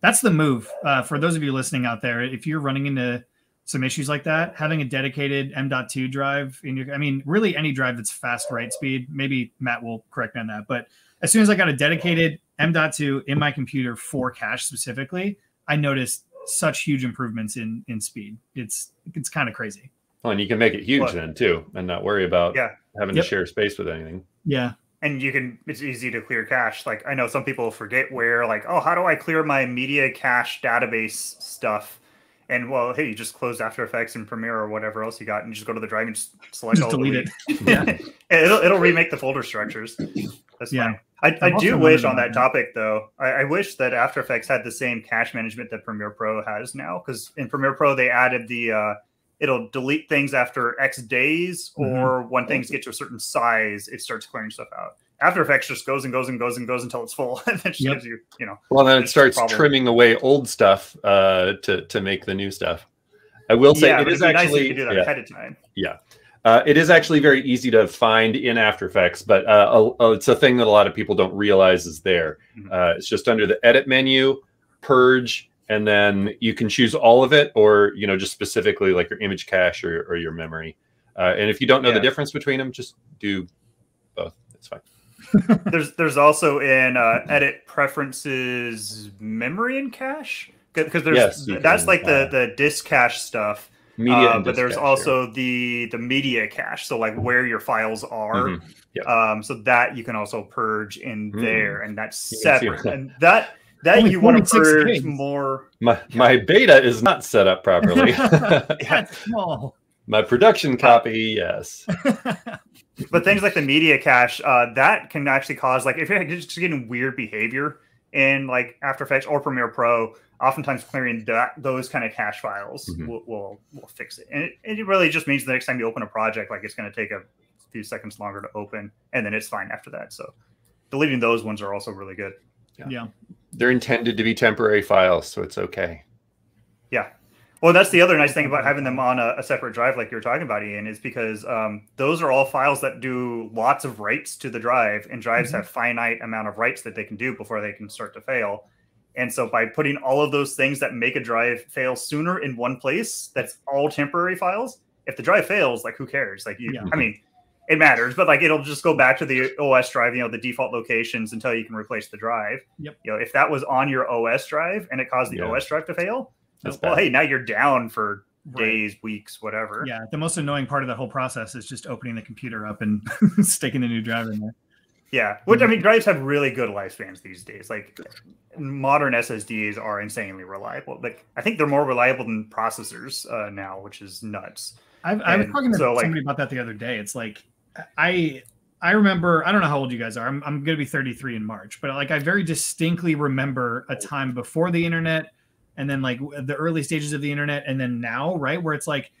Speaker 2: that's the move. Uh, for those of you listening out there, if you're running into some issues like that, having a dedicated M.2 drive in your, I mean, really any drive that's fast write speed. Maybe Matt will correct me on that, but as soon as I got a dedicated M.2 in my computer for cache specifically, I noticed such huge improvements in in speed. It's it's kind of crazy.
Speaker 1: Well, and you can make it huge then too, and not worry about
Speaker 3: yeah.
Speaker 1: having yep. to share space with anything.
Speaker 2: Yeah.
Speaker 3: And you can it's easy to clear cache. Like I know some people forget where like, oh, how do I clear my media cache database stuff? And well, hey, you just close After Effects and Premiere or whatever else you got, and you just go to the drive and just select
Speaker 2: just
Speaker 3: all
Speaker 2: delete it. yeah.
Speaker 3: it'll it'll remake the folder structures. That's yeah. Fine. I, I do wish on that, that topic though. I, I, wish that After Effects had the same cache management that Premiere Pro has now. Because in Premiere Pro they added the uh, it'll delete things after X days, mm-hmm. or when things get to a certain size, it starts clearing stuff out. After Effects just goes and goes and goes and goes until it's full, and then yep. gives you, you know.
Speaker 1: Well, then it starts trimming away old stuff uh, to to make the new stuff. I will say
Speaker 3: yeah,
Speaker 1: it is actually
Speaker 3: nice do that yeah, ahead of time.
Speaker 1: Yeah, uh, it is actually very easy to find in After Effects, but uh, uh, it's a thing that a lot of people don't realize is there. Mm-hmm. Uh, it's just under the Edit menu, Purge, and then you can choose all of it, or you know, just specifically like your image cache or, or your memory. Uh, and if you don't know yeah. the difference between them, just do both. It's fine.
Speaker 3: there's there's also in uh, Edit Preferences memory and cache because there's yes, that's can, like the the disk cache stuff Media uh, but there's also the the media cache, so like where your files are. Mm-hmm. Yep. Um, so that you can also purge in mm. there, and that's separate. and that that Only you want to purge gigs. more.
Speaker 1: My my beta is not set up properly.
Speaker 2: that's small.
Speaker 1: My production copy, yes.
Speaker 3: but things like the media cache, uh, that can actually cause like if you're just getting weird behavior in like After Effects or Premiere Pro, oftentimes clearing that those kind of cache files mm-hmm. will, will, will fix it. And it, it really just means the next time you open a project, like it's going to take a few seconds longer to open, and then it's fine after that. So deleting those ones are also really good.
Speaker 2: Yeah. yeah.
Speaker 1: They're intended to be temporary files, so it's okay.
Speaker 3: Yeah. Well, that's the other nice thing about having them on a, a separate drive, like you were talking about, Ian, is because um, those are all files that do lots of writes to the drive, and drives mm-hmm. have finite amount of writes that they can do before they can start to fail. And so by putting all of those things that make a drive fail sooner in one place, that's all temporary files. If the drive fails, like who cares? Like you, yeah. I mean, it matters, but like it'll just go back to the OS drive, you know, the default locations until you can replace the drive.
Speaker 2: Yep.
Speaker 3: You know, if that was on your OS drive and it caused the yeah. OS drive to fail, That's well, bad. hey, now you're down for days, right. weeks, whatever.
Speaker 2: Yeah. The most annoying part of that whole process is just opening the computer up and sticking the new drive in there.
Speaker 3: Yeah, which I mean, drives have really good lifespans these days. Like modern SSDs are insanely reliable. Like I think they're more reliable than processors uh, now, which is nuts.
Speaker 2: I've, I was talking to so, somebody like, about that the other day. It's like I I remember I don't know how old you guys are. I'm I'm gonna be 33 in March, but like I very distinctly remember a time before the internet, and then like the early stages of the internet, and then now, right where it's like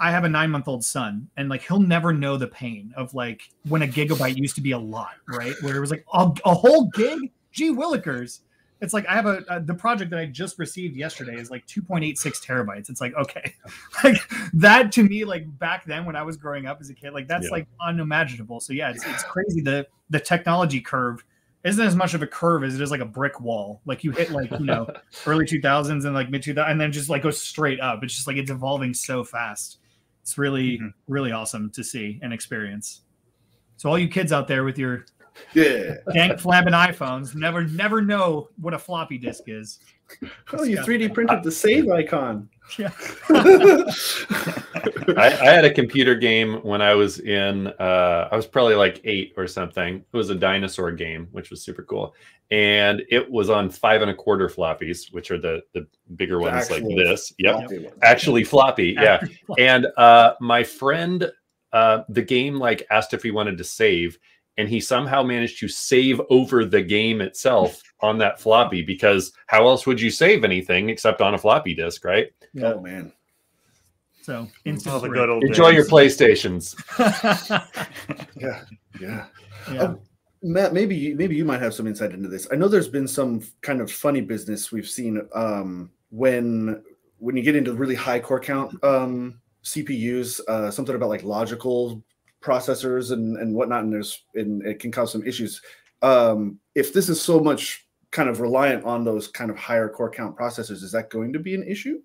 Speaker 2: I have a nine month old son, and like he'll never know the pain of like when a gigabyte used to be a lot, right? Where it was like a, a whole gig. Gee willikers it's like I have a, a, the project that I just received yesterday is like 2.86 terabytes. It's like okay, like that to me, like back then when I was growing up as a kid, like that's yeah. like unimaginable. So yeah, it's, it's crazy. The the technology curve isn't as much of a curve as it is like a brick wall. Like you hit like you know early 2000s and like mid 2000s, and then just like goes straight up. It's just like it's evolving so fast. It's really mm-hmm. really awesome to see and experience. So all you kids out there with your
Speaker 4: yeah.
Speaker 2: Dank flabbing iPhones never never know what a floppy disk is.
Speaker 4: Oh, you 3D printed the save icon.
Speaker 2: Yeah.
Speaker 1: I, I, had a computer game when I was in uh, I was probably like eight or something. It was a dinosaur game, which was super cool. And it was on five and a quarter floppies, which are the the bigger ones like this. Yep. Floppy Actually floppy. Yeah. And uh, my friend uh, the game like asked if he wanted to save and he somehow managed to save over the game itself on that floppy because how else would you save anything except on a floppy disk, right?
Speaker 4: Yeah. Oh man.
Speaker 2: So
Speaker 3: oh, the good old
Speaker 1: enjoy days. your PlayStations.
Speaker 4: yeah, yeah. yeah. Um, Matt, maybe you, maybe you might have some insight into this. I know there's been some kind of funny business we've seen um, when when you get into really high core count um, CPUs, uh, something about like logical processors and, and whatnot, and there's and it can cause some issues. Um, if this is so much kind of reliant on those kind of higher core count processors, is that going to be an issue?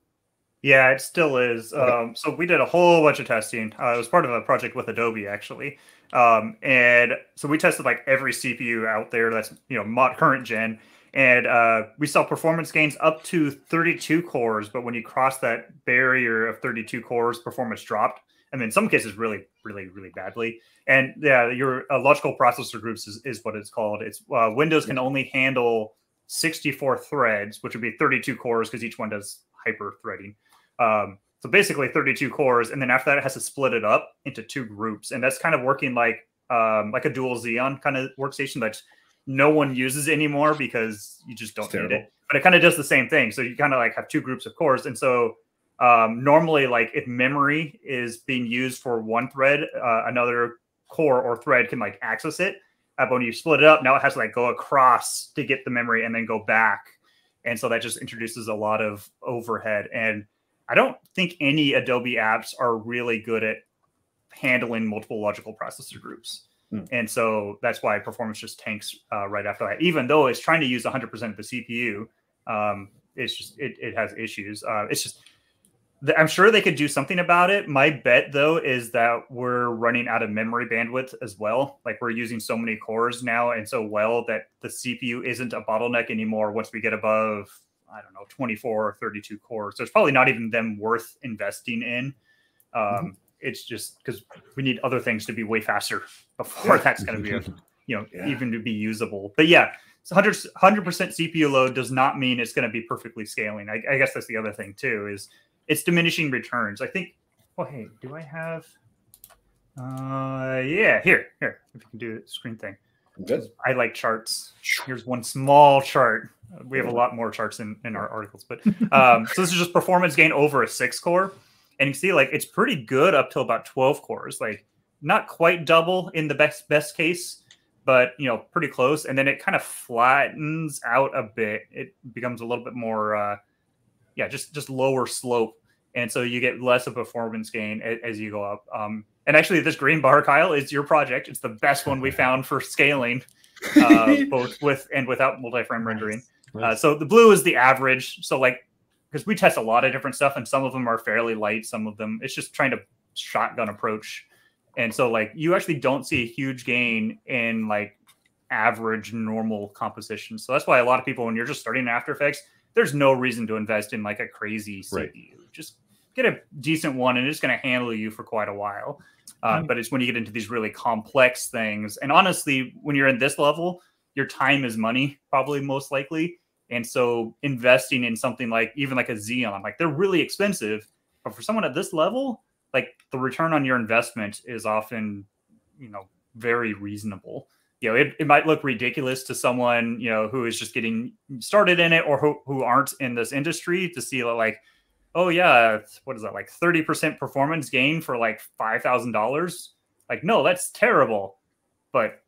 Speaker 3: Yeah, it still is. Okay. Um, so we did a whole bunch of testing. Uh, it was part of a project with Adobe actually, um, and so we tested like every CPU out there that's you know mod current gen, and uh, we saw performance gains up to 32 cores. But when you cross that barrier of 32 cores, performance dropped. I mean, in some cases, really, really, really badly. And yeah, your uh, logical processor groups is, is what it's called. It's uh, Windows can only handle 64 threads, which would be 32 cores because each one does hyper threading. Um, so basically 32 cores, and then after that, it has to split it up into two groups, and that's kind of working like um, like a dual Xeon kind of workstation that no one uses anymore because you just don't need it. But it kind of does the same thing. So you kind of like have two groups of cores, and so um, normally, like if memory is being used for one thread, uh, another core or thread can like access it. Uh, but when you split it up, now it has to like go across to get the memory and then go back. And so that just introduces a lot of overhead. And I don't think any Adobe apps are really good at handling multiple logical processor groups. Hmm. And so that's why performance just tanks uh, right after that. Even though it's trying to use 100% of the CPU, um, it's just, it, it has issues. Uh, it's just, I'm sure they could do something about it. My bet, though, is that we're running out of memory bandwidth as well. Like we're using so many cores now and so well that the CPU isn't a bottleneck anymore once we get above, I don't know, 24 or 32 cores. So it's probably not even them worth investing in. Um, mm-hmm. It's just because we need other things to be way faster before that's going to be, you know, yeah. even to be usable. But yeah, 100 percent CPU load does not mean it's going to be perfectly scaling. I, I guess that's the other thing too is it's diminishing returns. I think. Oh, hey, do I have? Uh, yeah, here, here. If you can do the screen thing.
Speaker 4: Good.
Speaker 3: I like charts. Here's one small chart. We have a lot more charts in, in our articles, but um, so this is just performance gain over a six core, and you can see like it's pretty good up till about twelve cores. Like not quite double in the best best case, but you know pretty close. And then it kind of flattens out a bit. It becomes a little bit more. Uh, yeah, just just lower slope, and so you get less of performance gain as, as you go up. Um, and actually, this green bar, Kyle, is your project. It's the best one we found for scaling, uh, both with and without multi-frame rendering. Uh, so the blue is the average. So like, because we test a lot of different stuff, and some of them are fairly light. Some of them it's just trying to shotgun approach And so like you actually don't see a huge gain in like average normal composition. So that's why a lot of people when you're just starting After Effects, there's no reason to invest in like a crazy CPU. Right. Just get a decent one and it's going to handle you for quite a while. Uh. But it's when you get into these really complex things. And honestly, when you're in this level, your time is money, probably most likely. And so investing in something like even like a Xeon, like they're really expensive. But for someone at this level, like the return on your investment is often, you know, very reasonable. You know, it, it might look ridiculous to someone, you know, who is just getting started in it or who, who aren't in this industry to see like, oh yeah, what is that like 30% performance gain for like $5,000? Like, no, that's terrible. But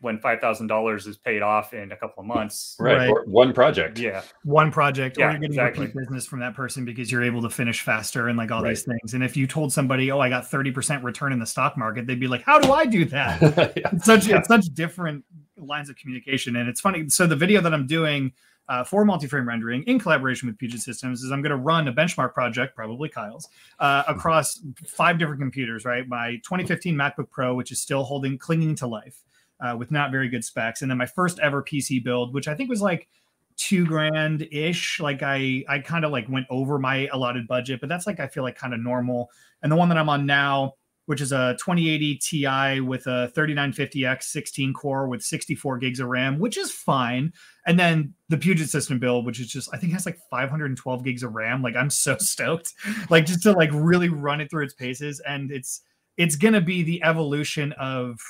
Speaker 3: when five thousand dollars is paid off in a couple of months.
Speaker 1: Right. right. one project.
Speaker 3: Yeah.
Speaker 2: One project. Yeah, or you're getting exactly. repeat business from that person because you're able to finish faster and like all right. these things. And if you told somebody, oh, I got 30% return in the stock market, they'd be like, How do I do that? yeah. It's such yeah. it's such different lines of communication. And it's funny. So the video that I'm doing uh, for multi-frame rendering in collaboration with Puget Systems is I'm going to run a benchmark project, probably Kyle's, uh, across five different computers. Right, my 2015 MacBook Pro, which is still holding, clinging to life uh, with not very good specs. And then my first ever PC build, which I think was like two grand ish. Like I, I kind of like went over my allotted budget, but that's like, I feel like kind of normal. And the one that I'm on now, which is a 2080 Ti with a 3950X 16 core with 64 gigs of RAM, which is fine. And then the Puget System build, which is just, I think has like 512 gigs of RAM. Like I'm so stoked, like just to like really run it through its paces. And it's, it's going to be the evolution of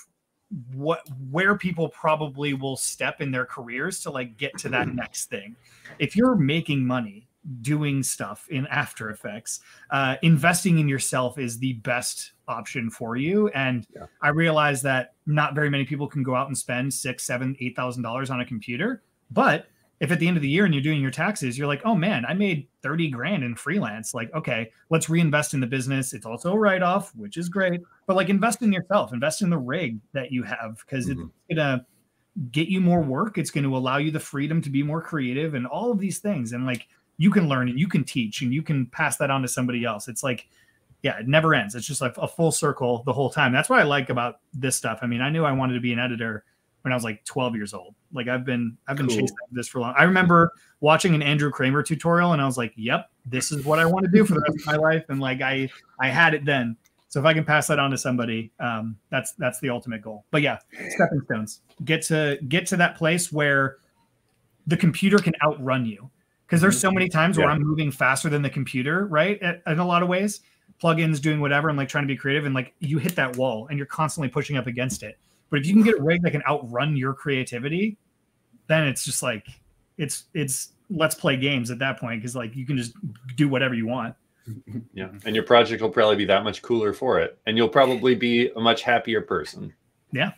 Speaker 2: what where people probably will step in their careers to like get to that next thing. If you're making money doing stuff in After Effects, uh, investing in yourself is the best option for you. And yeah. I realize that not very many people can go out and spend six, seven, eight thousand dollars on a computer, but if at the end of the year and you're doing your taxes, you're like, oh man, I made 30 grand in freelance. Like, okay, let's reinvest in the business. It's also a write off, which is great, but like invest in yourself, invest in the rig that you have because mm-hmm. it's going to get you more work. It's going to allow you the freedom to be more creative and all of these things. And like, you can learn and you can teach and you can pass that on to somebody else. It's like, yeah, it never ends. It's just like a full circle the whole time. That's what I like about this stuff. I mean, I knew I wanted to be an editor when I was like 12 years old. Like I've been I've been cool. chasing this for long. I remember watching an Andrew Kramer tutorial and I was like, "Yep, this is what I want to do for the rest of my life." And like I I had it then. So if I can pass that on to somebody, um, that's that's the ultimate goal. But yeah, stepping stones. Get to get to that place where the computer can outrun you. Because there's so many times yeah. where I'm moving faster than the computer, right? In a lot of ways, plugins doing whatever. I'm like trying to be creative, and like you hit that wall, and you're constantly pushing up against it. But if you can get a rig that can outrun your creativity, then it's just like it's it's let's play games at that point because like you can just do whatever you want.
Speaker 1: Yeah, and your project will probably be that much cooler for it, and you'll probably be a much happier person.
Speaker 2: Yeah.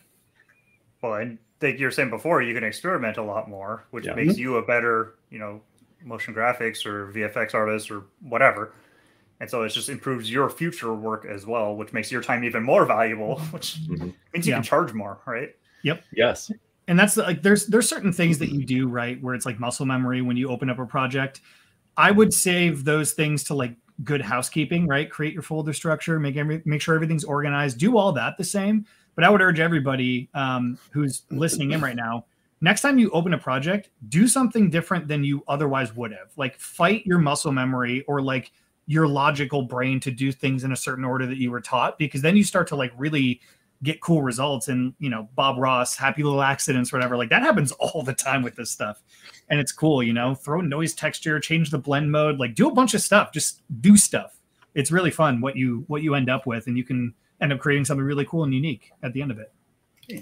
Speaker 3: Well, I think you're saying before you can experiment a lot more, which yeah. makes mm-hmm. you a better, you know, motion graphics or VFX artist or whatever. And so it just improves your future work as well, which makes your time even more valuable, which mm-hmm. means you yeah. can charge more, right?
Speaker 2: Yep.
Speaker 1: Yes.
Speaker 2: And that's like there's there's certain things that you do right where it's like muscle memory when you open up a project. I would save those things to like good housekeeping, right? Create your folder structure, make every, make sure everything's organized, do all that the same. But I would urge everybody um, who's listening in right now, next time you open a project, do something different than you otherwise would have. Like fight your muscle memory or like your logical brain to do things in a certain order that you were taught because then you start to like really get cool results and you know bob ross happy little accidents whatever like that happens all the time with this stuff. And it's cool you know throw noise texture change the blend mode like do a bunch of stuff just do stuff. It's really fun what you what you end up with and you can end up creating something really cool and unique at the end of it.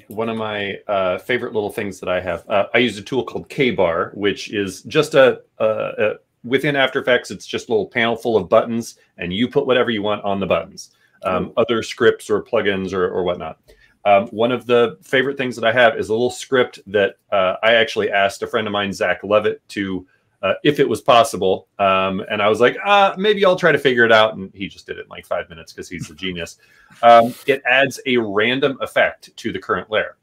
Speaker 1: One of my uh, favorite little things that i have uh, i use a tool called KBar which is just a, a, a within After Effects, it's just a little panel full of buttons, and you put whatever you want on the buttons. Um, other scripts or plugins or, or whatnot. Um, one of the favorite things that I have is a little script that uh, I actually asked a friend of mine, Zack Lovatt, to uh, if it was possible. Um, and I was like, uh, maybe I'll try to figure it out. And he just did it in like five minutes because he's a genius. Um, it adds a random effect to the current layer.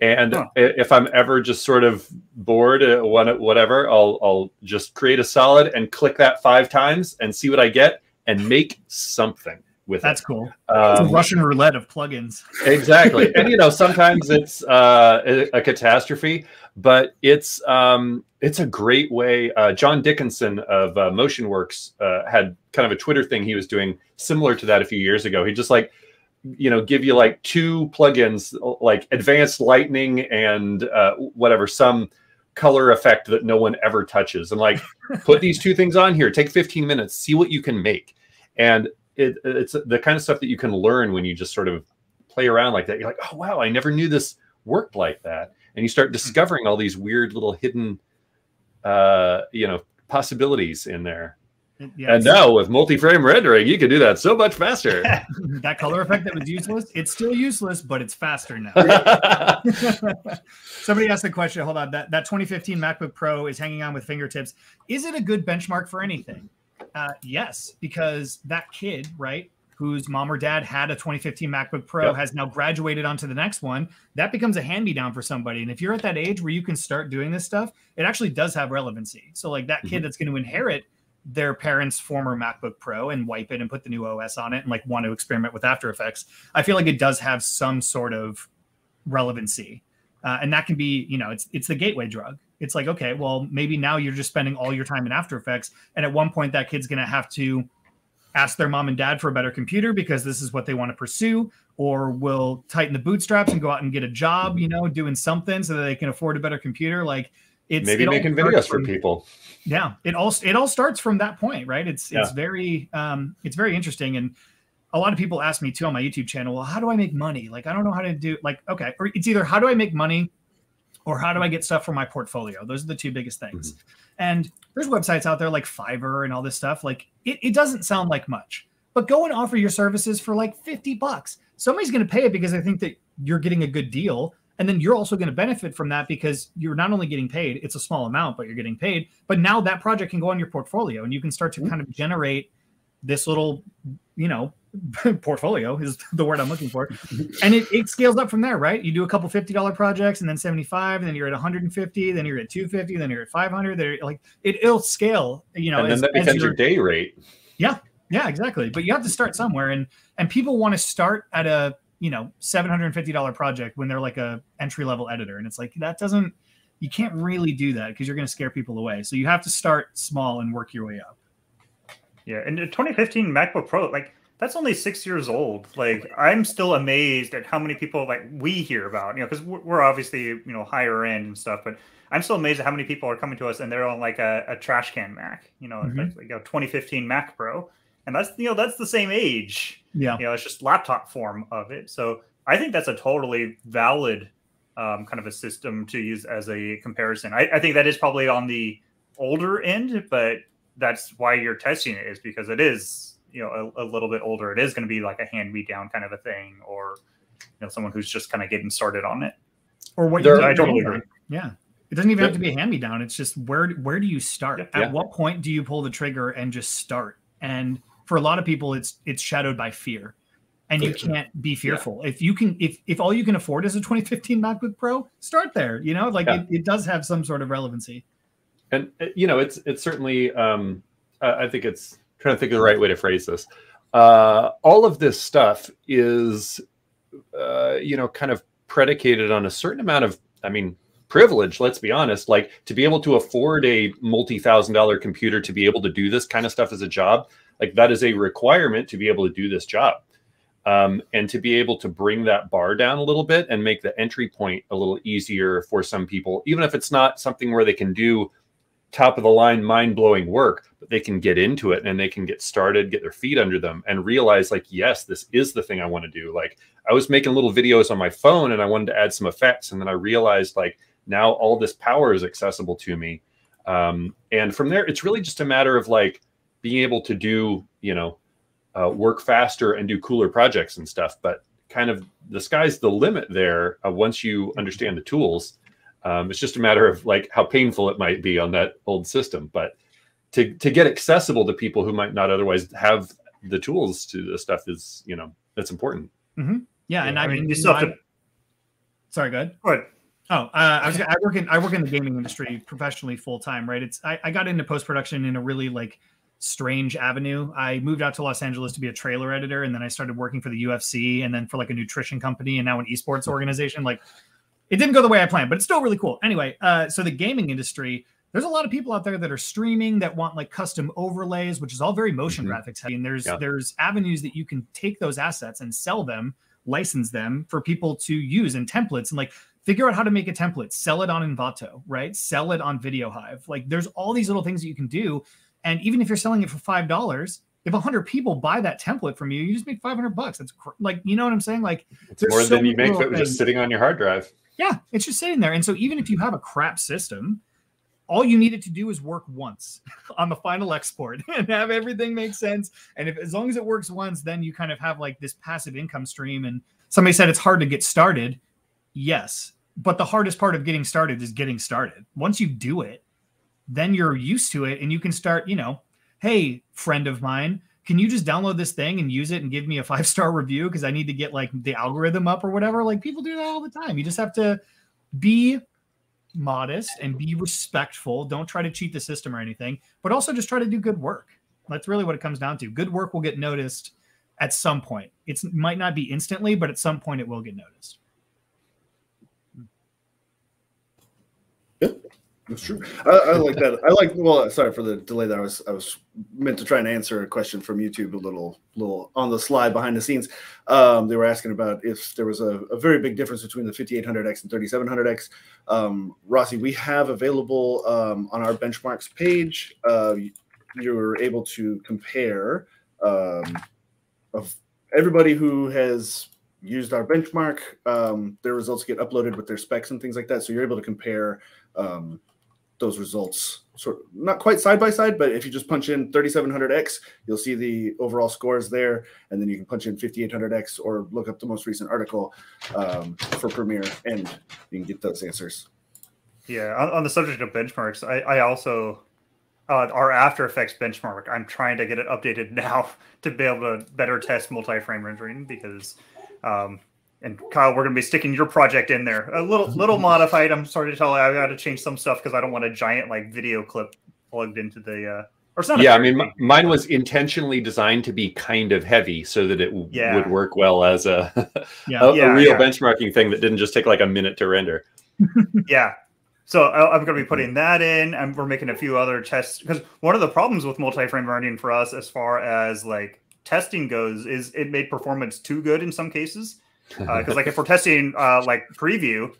Speaker 1: And huh. if I'm ever just sort of bored, uh, whatever, I'll I'll just create a solid and click that five times and see what I get and make something with it.
Speaker 2: That's
Speaker 1: it.
Speaker 2: cool. Um, it's a Russian roulette of plugins.
Speaker 1: Exactly, and you know sometimes it's uh, a, a, catastrophe, but it's um, it's a great way. Uh, John Dickinson of uh, MotionWorks uh, had kind of a Twitter thing he was doing similar to that a few years ago. He just like you know give you like two plugins like advanced lightning and uh, whatever some color effect that no one ever touches. And like put these two things on here. Take 15 minutes. See what you can make. And it, it's the kind of stuff that you can learn when you just sort of play around like that. You're like oh wow i never knew this worked like that. And you start hmm. discovering all these weird little hidden uh you know possibilities in there yeah, and now with multi-frame rendering, you can do that so much faster.
Speaker 2: that color effect that was useless, it's still useless, but it's faster now. Somebody asked the question. Hold on, that that 2015 MacBook Pro is hanging on with fingertips. Is it a good benchmark for anything? Uh, yes, because that kid, right, whose mom or dad had a 2015 MacBook Pro yep. has now graduated onto the next one. That becomes a hand me down for somebody. And if you're at that age where you can start doing this stuff, it actually does have relevancy. So like that kid mm-hmm. that's going to inherit their parents' former MacBook Pro and wipe it and put the new OS on it and like want to experiment with After Effects, I feel like it does have some sort of relevancy. Uh, and that can be, you know, it's it's the gateway drug. It's like, okay, well, maybe now you're just spending all your time in After Effects, and at one point that kid's to have to ask their mom and dad for a better computer because this is what they want to pursue, or will tighten the bootstraps and go out and get a job, you know, doing something so that they can afford a better computer. Like, it's
Speaker 1: maybe
Speaker 2: it
Speaker 1: making videos from, for people.
Speaker 2: Yeah, it all it all starts from that point, right? It's yeah. it's very um, it's very interesting, and a lot of people ask me too on my YouTube channel, well, how do I make money? Like, I don't know how to do like okay, or it's either how do I make money, or how do I get stuff for my portfolio? Those are the two biggest things. Mm-hmm. And there's websites out there like Fiverr and all this stuff. Like, it, it doesn't sound like much, but go and offer your services for like 50 bucks. Somebody's going to pay it because I think that you're getting a good deal and then you're also going to benefit from that because you're not only getting paid, it's a small amount, but you're getting paid. But now that project can go on your portfolio and you can start to kind of generate this little, you know, portfolio is the word I'm looking for. and it, it scales up from there, right? You do a couple $50 projects and then 75, and then you're at 150, then you're at 250, then you're at 500. They're like it, it'll scale, you know.
Speaker 1: And then as, that becomes your day rate.
Speaker 2: Yeah. Yeah, exactly. But you have to start somewhere. And and people want to start at a you know $750 project when they're like a entry level editor. And it's like that doesn't you can't really do that because you're going to scare people away. So you have to start small and work your way up.
Speaker 3: Yeah and the 2015 macbook pro like that's only six years old. Like i'm still amazed at how many people like we hear about you know because we're obviously you know higher end and stuff but i'm still amazed at how many people are coming to us and they're on like a, a trash can mac you know mm-hmm. like, like a 2015 mac pro. And that's you know that's the same age.
Speaker 2: Yeah,
Speaker 3: you know, it's just laptop form of it. So I think that's a totally valid um, kind of a system to use as a comparison. I, I think that is probably on the older end, but that's why you're testing it is because it is you know a, a little bit older. It is going to be like a hand me down kind of a thing, or you know someone who's just kind of getting started on it.
Speaker 2: Or what you I totally agree. Yeah. It doesn't even have to be a hand me down. It's just where where do you start? Yeah. At what point do you pull the trigger and just start? And for a lot of people it's it's shadowed by fear. And you can't be fearful. Yeah. if you can if if all you can afford is a 2015 macbook pro start there you know? Like yeah. it, it does have some sort of relevancy.
Speaker 1: And uh, you know it's it's certainly um i think it's trying to think of the right way to phrase this. Uh all of this stuff is uh you know kind of predicated on a certain amount of i mean privilege let's be honest. Like to be able to afford a multi-thousand dollar computer to be able to do this kind of stuff as a job like that is a requirement to be able to do this job. Um, and to be able to bring that bar down a little bit and make the entry point a little easier for some people, even if it's not something where they can do top of the line, mind blowing work, but they can get into it and they can get started, get their feet under them, and realize, like, yes, this is the thing I want to do. Like, I was making little videos on my phone and I wanted to add some effects. And then I realized, like, now all this power is accessible to me. Um, and from there, it's really just a matter of like, being able to do you know uh, work faster and do cooler projects and stuff but kind of the sky's the limit there uh, once you understand the tools um, it's just a matter of like how painful it might be on that old system but to, to get accessible to people who might not otherwise have the tools to the stuff is you know that's important
Speaker 2: mm-hmm. yeah, yeah, and i mean you still have to sorry good
Speaker 3: go ahead
Speaker 2: Oh, uh, I was. I work in. I work in the gaming industry professionally, full time. Right. It's. I, I got into post production in a really like strange avenue. I moved out to Los Angeles to be a trailer editor, and then I started working for the UFC, and then for like a nutrition company, and now an esports organization. Like, it didn't go the way I planned, but it's still really cool. Anyway, uh, so the gaming industry, there's a lot of people out there that are streaming that want like custom overlays, which is all very motion mm-hmm. graphics heavy. And there's yeah. there's avenues that you can take those assets and sell them, license them for people to use in templates, and like figure out how to make a template, sell it on Envato, right? Sell it on VideoHive. Like there's all these little things that you can do and even if you're selling it for five dollars, if hundred people buy that template from you, you just make five hundred bucks. That's cr- like you know what I'm saying? Like
Speaker 1: it's more so than you make it just sitting on your hard drive.
Speaker 2: Yeah, it's just sitting there. And so even if you have a crap system, all you needed to do is work once on the final export and have everything make sense. And if as long as it works once, then you kind of have like this passive income stream. And somebody said it's hard to get started. Yes, but the hardest part of getting started is getting started. Once you do it, then you're used to it and you can start, you know, hey, friend of mine, can you just download this thing and use it and give me a five star review because I need to get like the algorithm up or whatever? Like people do that all the time. You just have to be modest and be respectful. Don't try to cheat the system or anything, but also just try to do good work. That's really what it comes down to. Good work will get noticed at some point. It might not be instantly, but at some point it will get noticed.
Speaker 4: That's true. I, I, like that. I like. Well, sorry for the delay. That I was I was meant to try and answer a question from YouTube a little little on the slide behind the scenes. Um, they were asking about if there was a, a very big difference between the 5800X and 3700X. Um, Rossi, we have available um, on our benchmarks page. Uh, you're able to compare um, of everybody who has used our benchmark. Um, their results get uploaded with their specs and things like that. So you're able to compare um, those results sort of not quite side by side, but if you just punch in 3700X, you'll see the overall scores there. And then you can punch in 5800X or look up the most recent article um, for Premiere and you can get those answers.
Speaker 3: Yeah. On, on the subject of benchmarks, I, I also, uh, our After Effects benchmark, I'm trying to get it updated now to be able to better test multi-frame rendering because um, and Kyle, we're going to be sticking your project in there. A little little modified. I'm sorry to tell you, I got to change some stuff because I don't want a giant like video clip plugged into the. Uh,
Speaker 1: or something. Yeah, I mean, mine was intentionally designed to be kind of heavy so that it yeah. would work well as a yeah. a, yeah, a, real benchmarking thing that didn't just take like a minute to render.
Speaker 3: yeah. So I, am going to be putting that in, and we're making a few other tests because one of the problems with multi-frame rendering for us, as far as like testing goes, is it made performance too good in some cases because uh, like if we're testing uh, like preview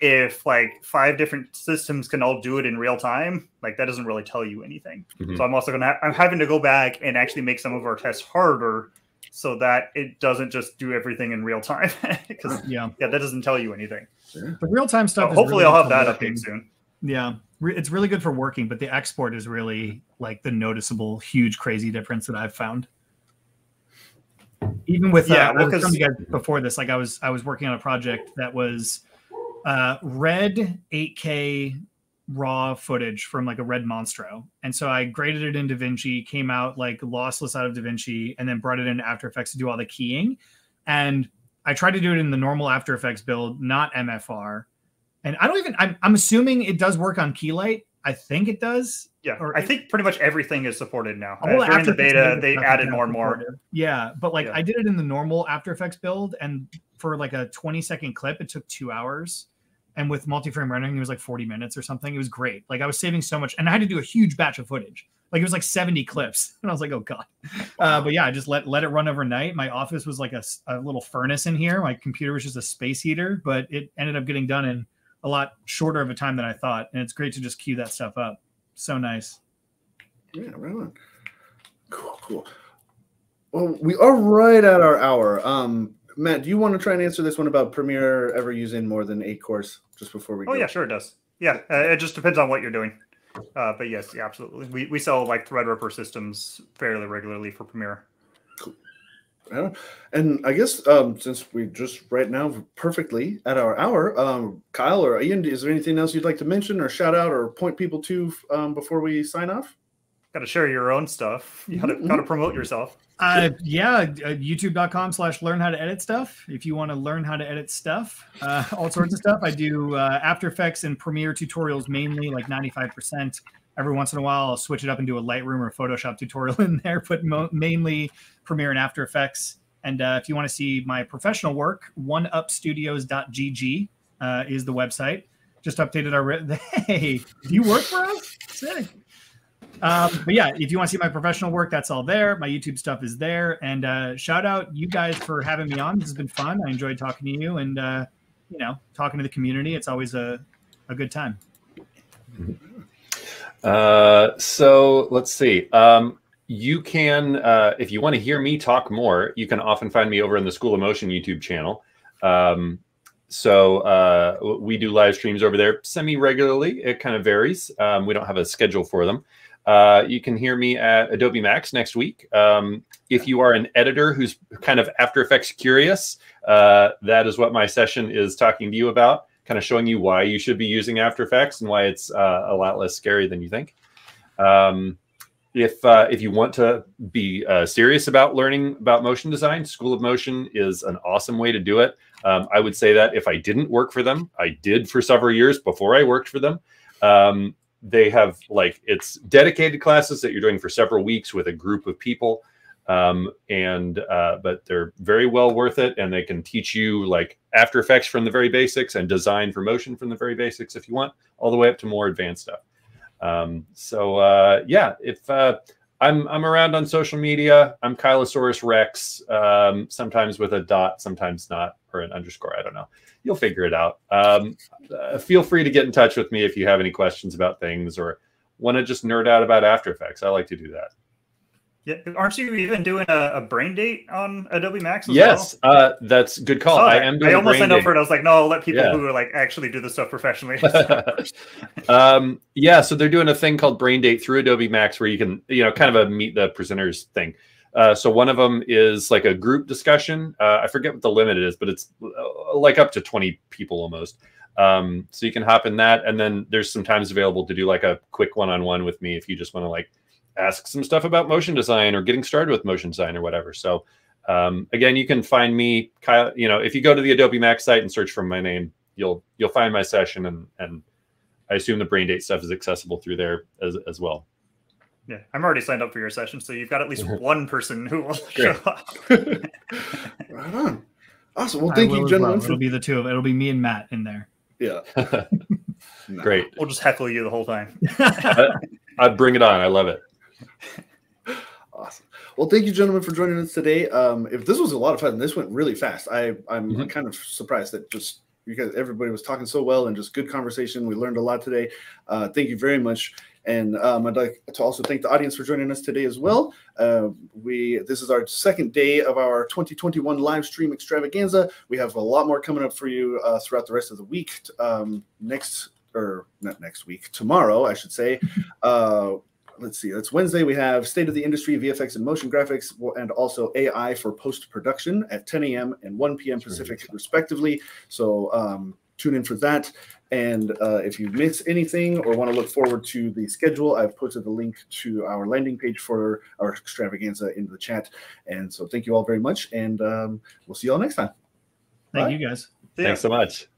Speaker 3: if like five different systems can all do it in real time like that doesn't really tell you anything. Mm-hmm. so i'm also gonna ha- i'm having to go back and actually make some of our tests harder so that it doesn't just do everything in real time. Because yeah. yeah that doesn't tell you anything.
Speaker 2: The real time stuff
Speaker 3: so hopefully really i'll have that working. update soon.
Speaker 2: Yeah. It's really good for working but the export is really like the noticeable huge crazy difference that i've found even with yeah, uh, well, I was you guys before this, like I was I was working on a project that was uh, red 8K raw footage from like a red monstro, and so I graded it in DaVinci, came out like lossless out of DaVinci, and then brought it into After Effects to do all the keying, and I tried to do it in the normal After Effects build, not MFR, and I don't even I'm, I'm assuming it does work on Keylight. I think it does.
Speaker 3: Yeah, or I think pretty much everything is supported now. Uh, during the beta, they added more and more.
Speaker 2: Yeah, but like yeah. I did it in the normal After Effects build, and for like a 20 second clip, it took two hours. And with multi-frame rendering, it was like 40 minutes or something. It was great. Like I was saving so much, and I had to do a huge batch of footage. Like it was like 70 clips, and I was like, oh god. Uh, but yeah, I just let let it run overnight. My office was like a, a little furnace in here. My computer was just a space heater, but it ended up getting done in a lot shorter of a time than I thought. And it's great to just queue that stuff up. So nice.
Speaker 4: Yeah, right on. Cool, cool. Well, we are right at our hour. Um, Matt, do you want to try and answer this one about Premiere ever using more than eight cores just before we
Speaker 3: Oh, go? yeah, sure it does. Yeah, uh, it just depends on what you're doing. Uh, but yes, yeah, absolutely. We, we sell like Threadripper systems fairly regularly for Premiere.
Speaker 4: And I guess um, since we just right now perfectly at our hour, um, Kyle or Ian, is there anything else you'd like to mention or shout out or point people to um, before we sign off?
Speaker 3: Got to share your own stuff. You got to mm-hmm. promote yourself.
Speaker 2: Uh, yeah, uh, youtube.com slash learn how to edit stuff. If you want to learn how to edit stuff, uh, all sorts of stuff. I do uh, After Effects and Premiere tutorials mainly, like 95%. Every once in a while, I'll switch it up and do a Lightroom or Photoshop tutorial in there, but mo- mainly Premiere and After Effects. And uh, if you want to see my professional work, oneupstudios.gg uh, is the website. Just updated our. Re- hey, do you work for us? Sick. Um, but yeah, if you want to see my professional work, that's all there. My YouTube stuff is there. And uh, shout out you guys for having me on. This has been fun. I enjoyed talking to you and uh, you know talking to the community. It's always a a good time.
Speaker 1: Uh, so let's see. Um, you can, uh, if you want to hear me talk more, you can often find me over in the School of Motion YouTube channel. Um, so uh, we do live streams over there semi regularly. It kind of varies. Um, we don't have a schedule for them. Uh, you can hear me at Adobe Max next week. Um, if you are an editor who's kind of After Effects curious, uh, that is what my session is talking to you about, kind of showing you why you should be using After Effects and why it's uh, a lot less scary than you think. Um, if uh, if you want to be uh, serious about learning about motion design, School of Motion is an awesome way to do it. Um, I would say that if I didn't work for them, I did for several years before I worked for them. Um, they have like it's dedicated classes that you're doing for several weeks with a group of people um, and uh, but they're very well worth it and they can teach you like after effects from the very basics and design for motion from the very basics if you want all the way up to more advanced stuff um, so uh, yeah if uh, I'm, I'm around on social media i'm kylosaurus rex um, sometimes with a dot sometimes not or an underscore i don't know you'll figure it out. Um, uh, feel free to get in touch with me if you have any questions about things or want to just nerd out about After Effects. I like to do that.
Speaker 3: Yeah, aren't you even doing a, a brain date on Adobe Max?
Speaker 1: yes, well? uh, that's good call. I, I am.
Speaker 3: I almost signed up for it. I was like, no, I'll let people yeah. who are like actually do this stuff professionally.
Speaker 1: um, yeah, so they're doing a thing called Brain Date through Adobe Max, where you can, you know, kind of a meet the presenters thing. Uh, so one of them is like a group discussion. Uh, I forget what the limit is, but it's uh, like up to 20 people almost. Um, so you can hop in that. And then there's some times available to do like a quick one-on-one with me if you just want to like ask some stuff about motion design or getting started with motion design or whatever. So um, again, you can find me, Kyle, you know, if you go to the Adobe Max site and search for my name, you'll, you'll find my session and, and I assume the brain date stuff is accessible through there as, as well.
Speaker 3: Yeah, I'm already signed up for your session, so you've got at least one person who will show up. right
Speaker 4: on. Awesome. Well, thank you, gentlemen.
Speaker 2: Well. It'll be the two of it. It'll be me and Matt in there.
Speaker 4: Yeah.
Speaker 1: no. Great.
Speaker 3: We'll just heckle you the whole time.
Speaker 1: I, I'd bring it on. I love it.
Speaker 4: Awesome. Well, thank you, gentlemen, for joining us today. Um, if this was a lot of fun, this went really fast. I, I'm mm-hmm. kind of surprised that just because everybody was talking so well and just good conversation. We learned a lot today. Uh, thank you very much. And um, I'd like to also thank the audience for joining us today as well. Uh, we this is our second day of our 2021 live stream extravaganza. We have a lot more coming up for you uh, throughout the rest of the week. Um, next or not next week, tomorrow, I should say. Let's see, that's Wednesday. We have State of the Industry, VFX and Motion Graphics, and also AI for post production at 10 a.m. and 1 p.m. Pacific, respectively. So um, tune in for that. And uh, if you miss anything or want to look forward to the schedule, I've posted the link to our landing page for our extravaganza in the chat. And so thank you all very much. And um, we'll see you all next time.
Speaker 2: Thank Bye. you guys.
Speaker 1: Thanks so much.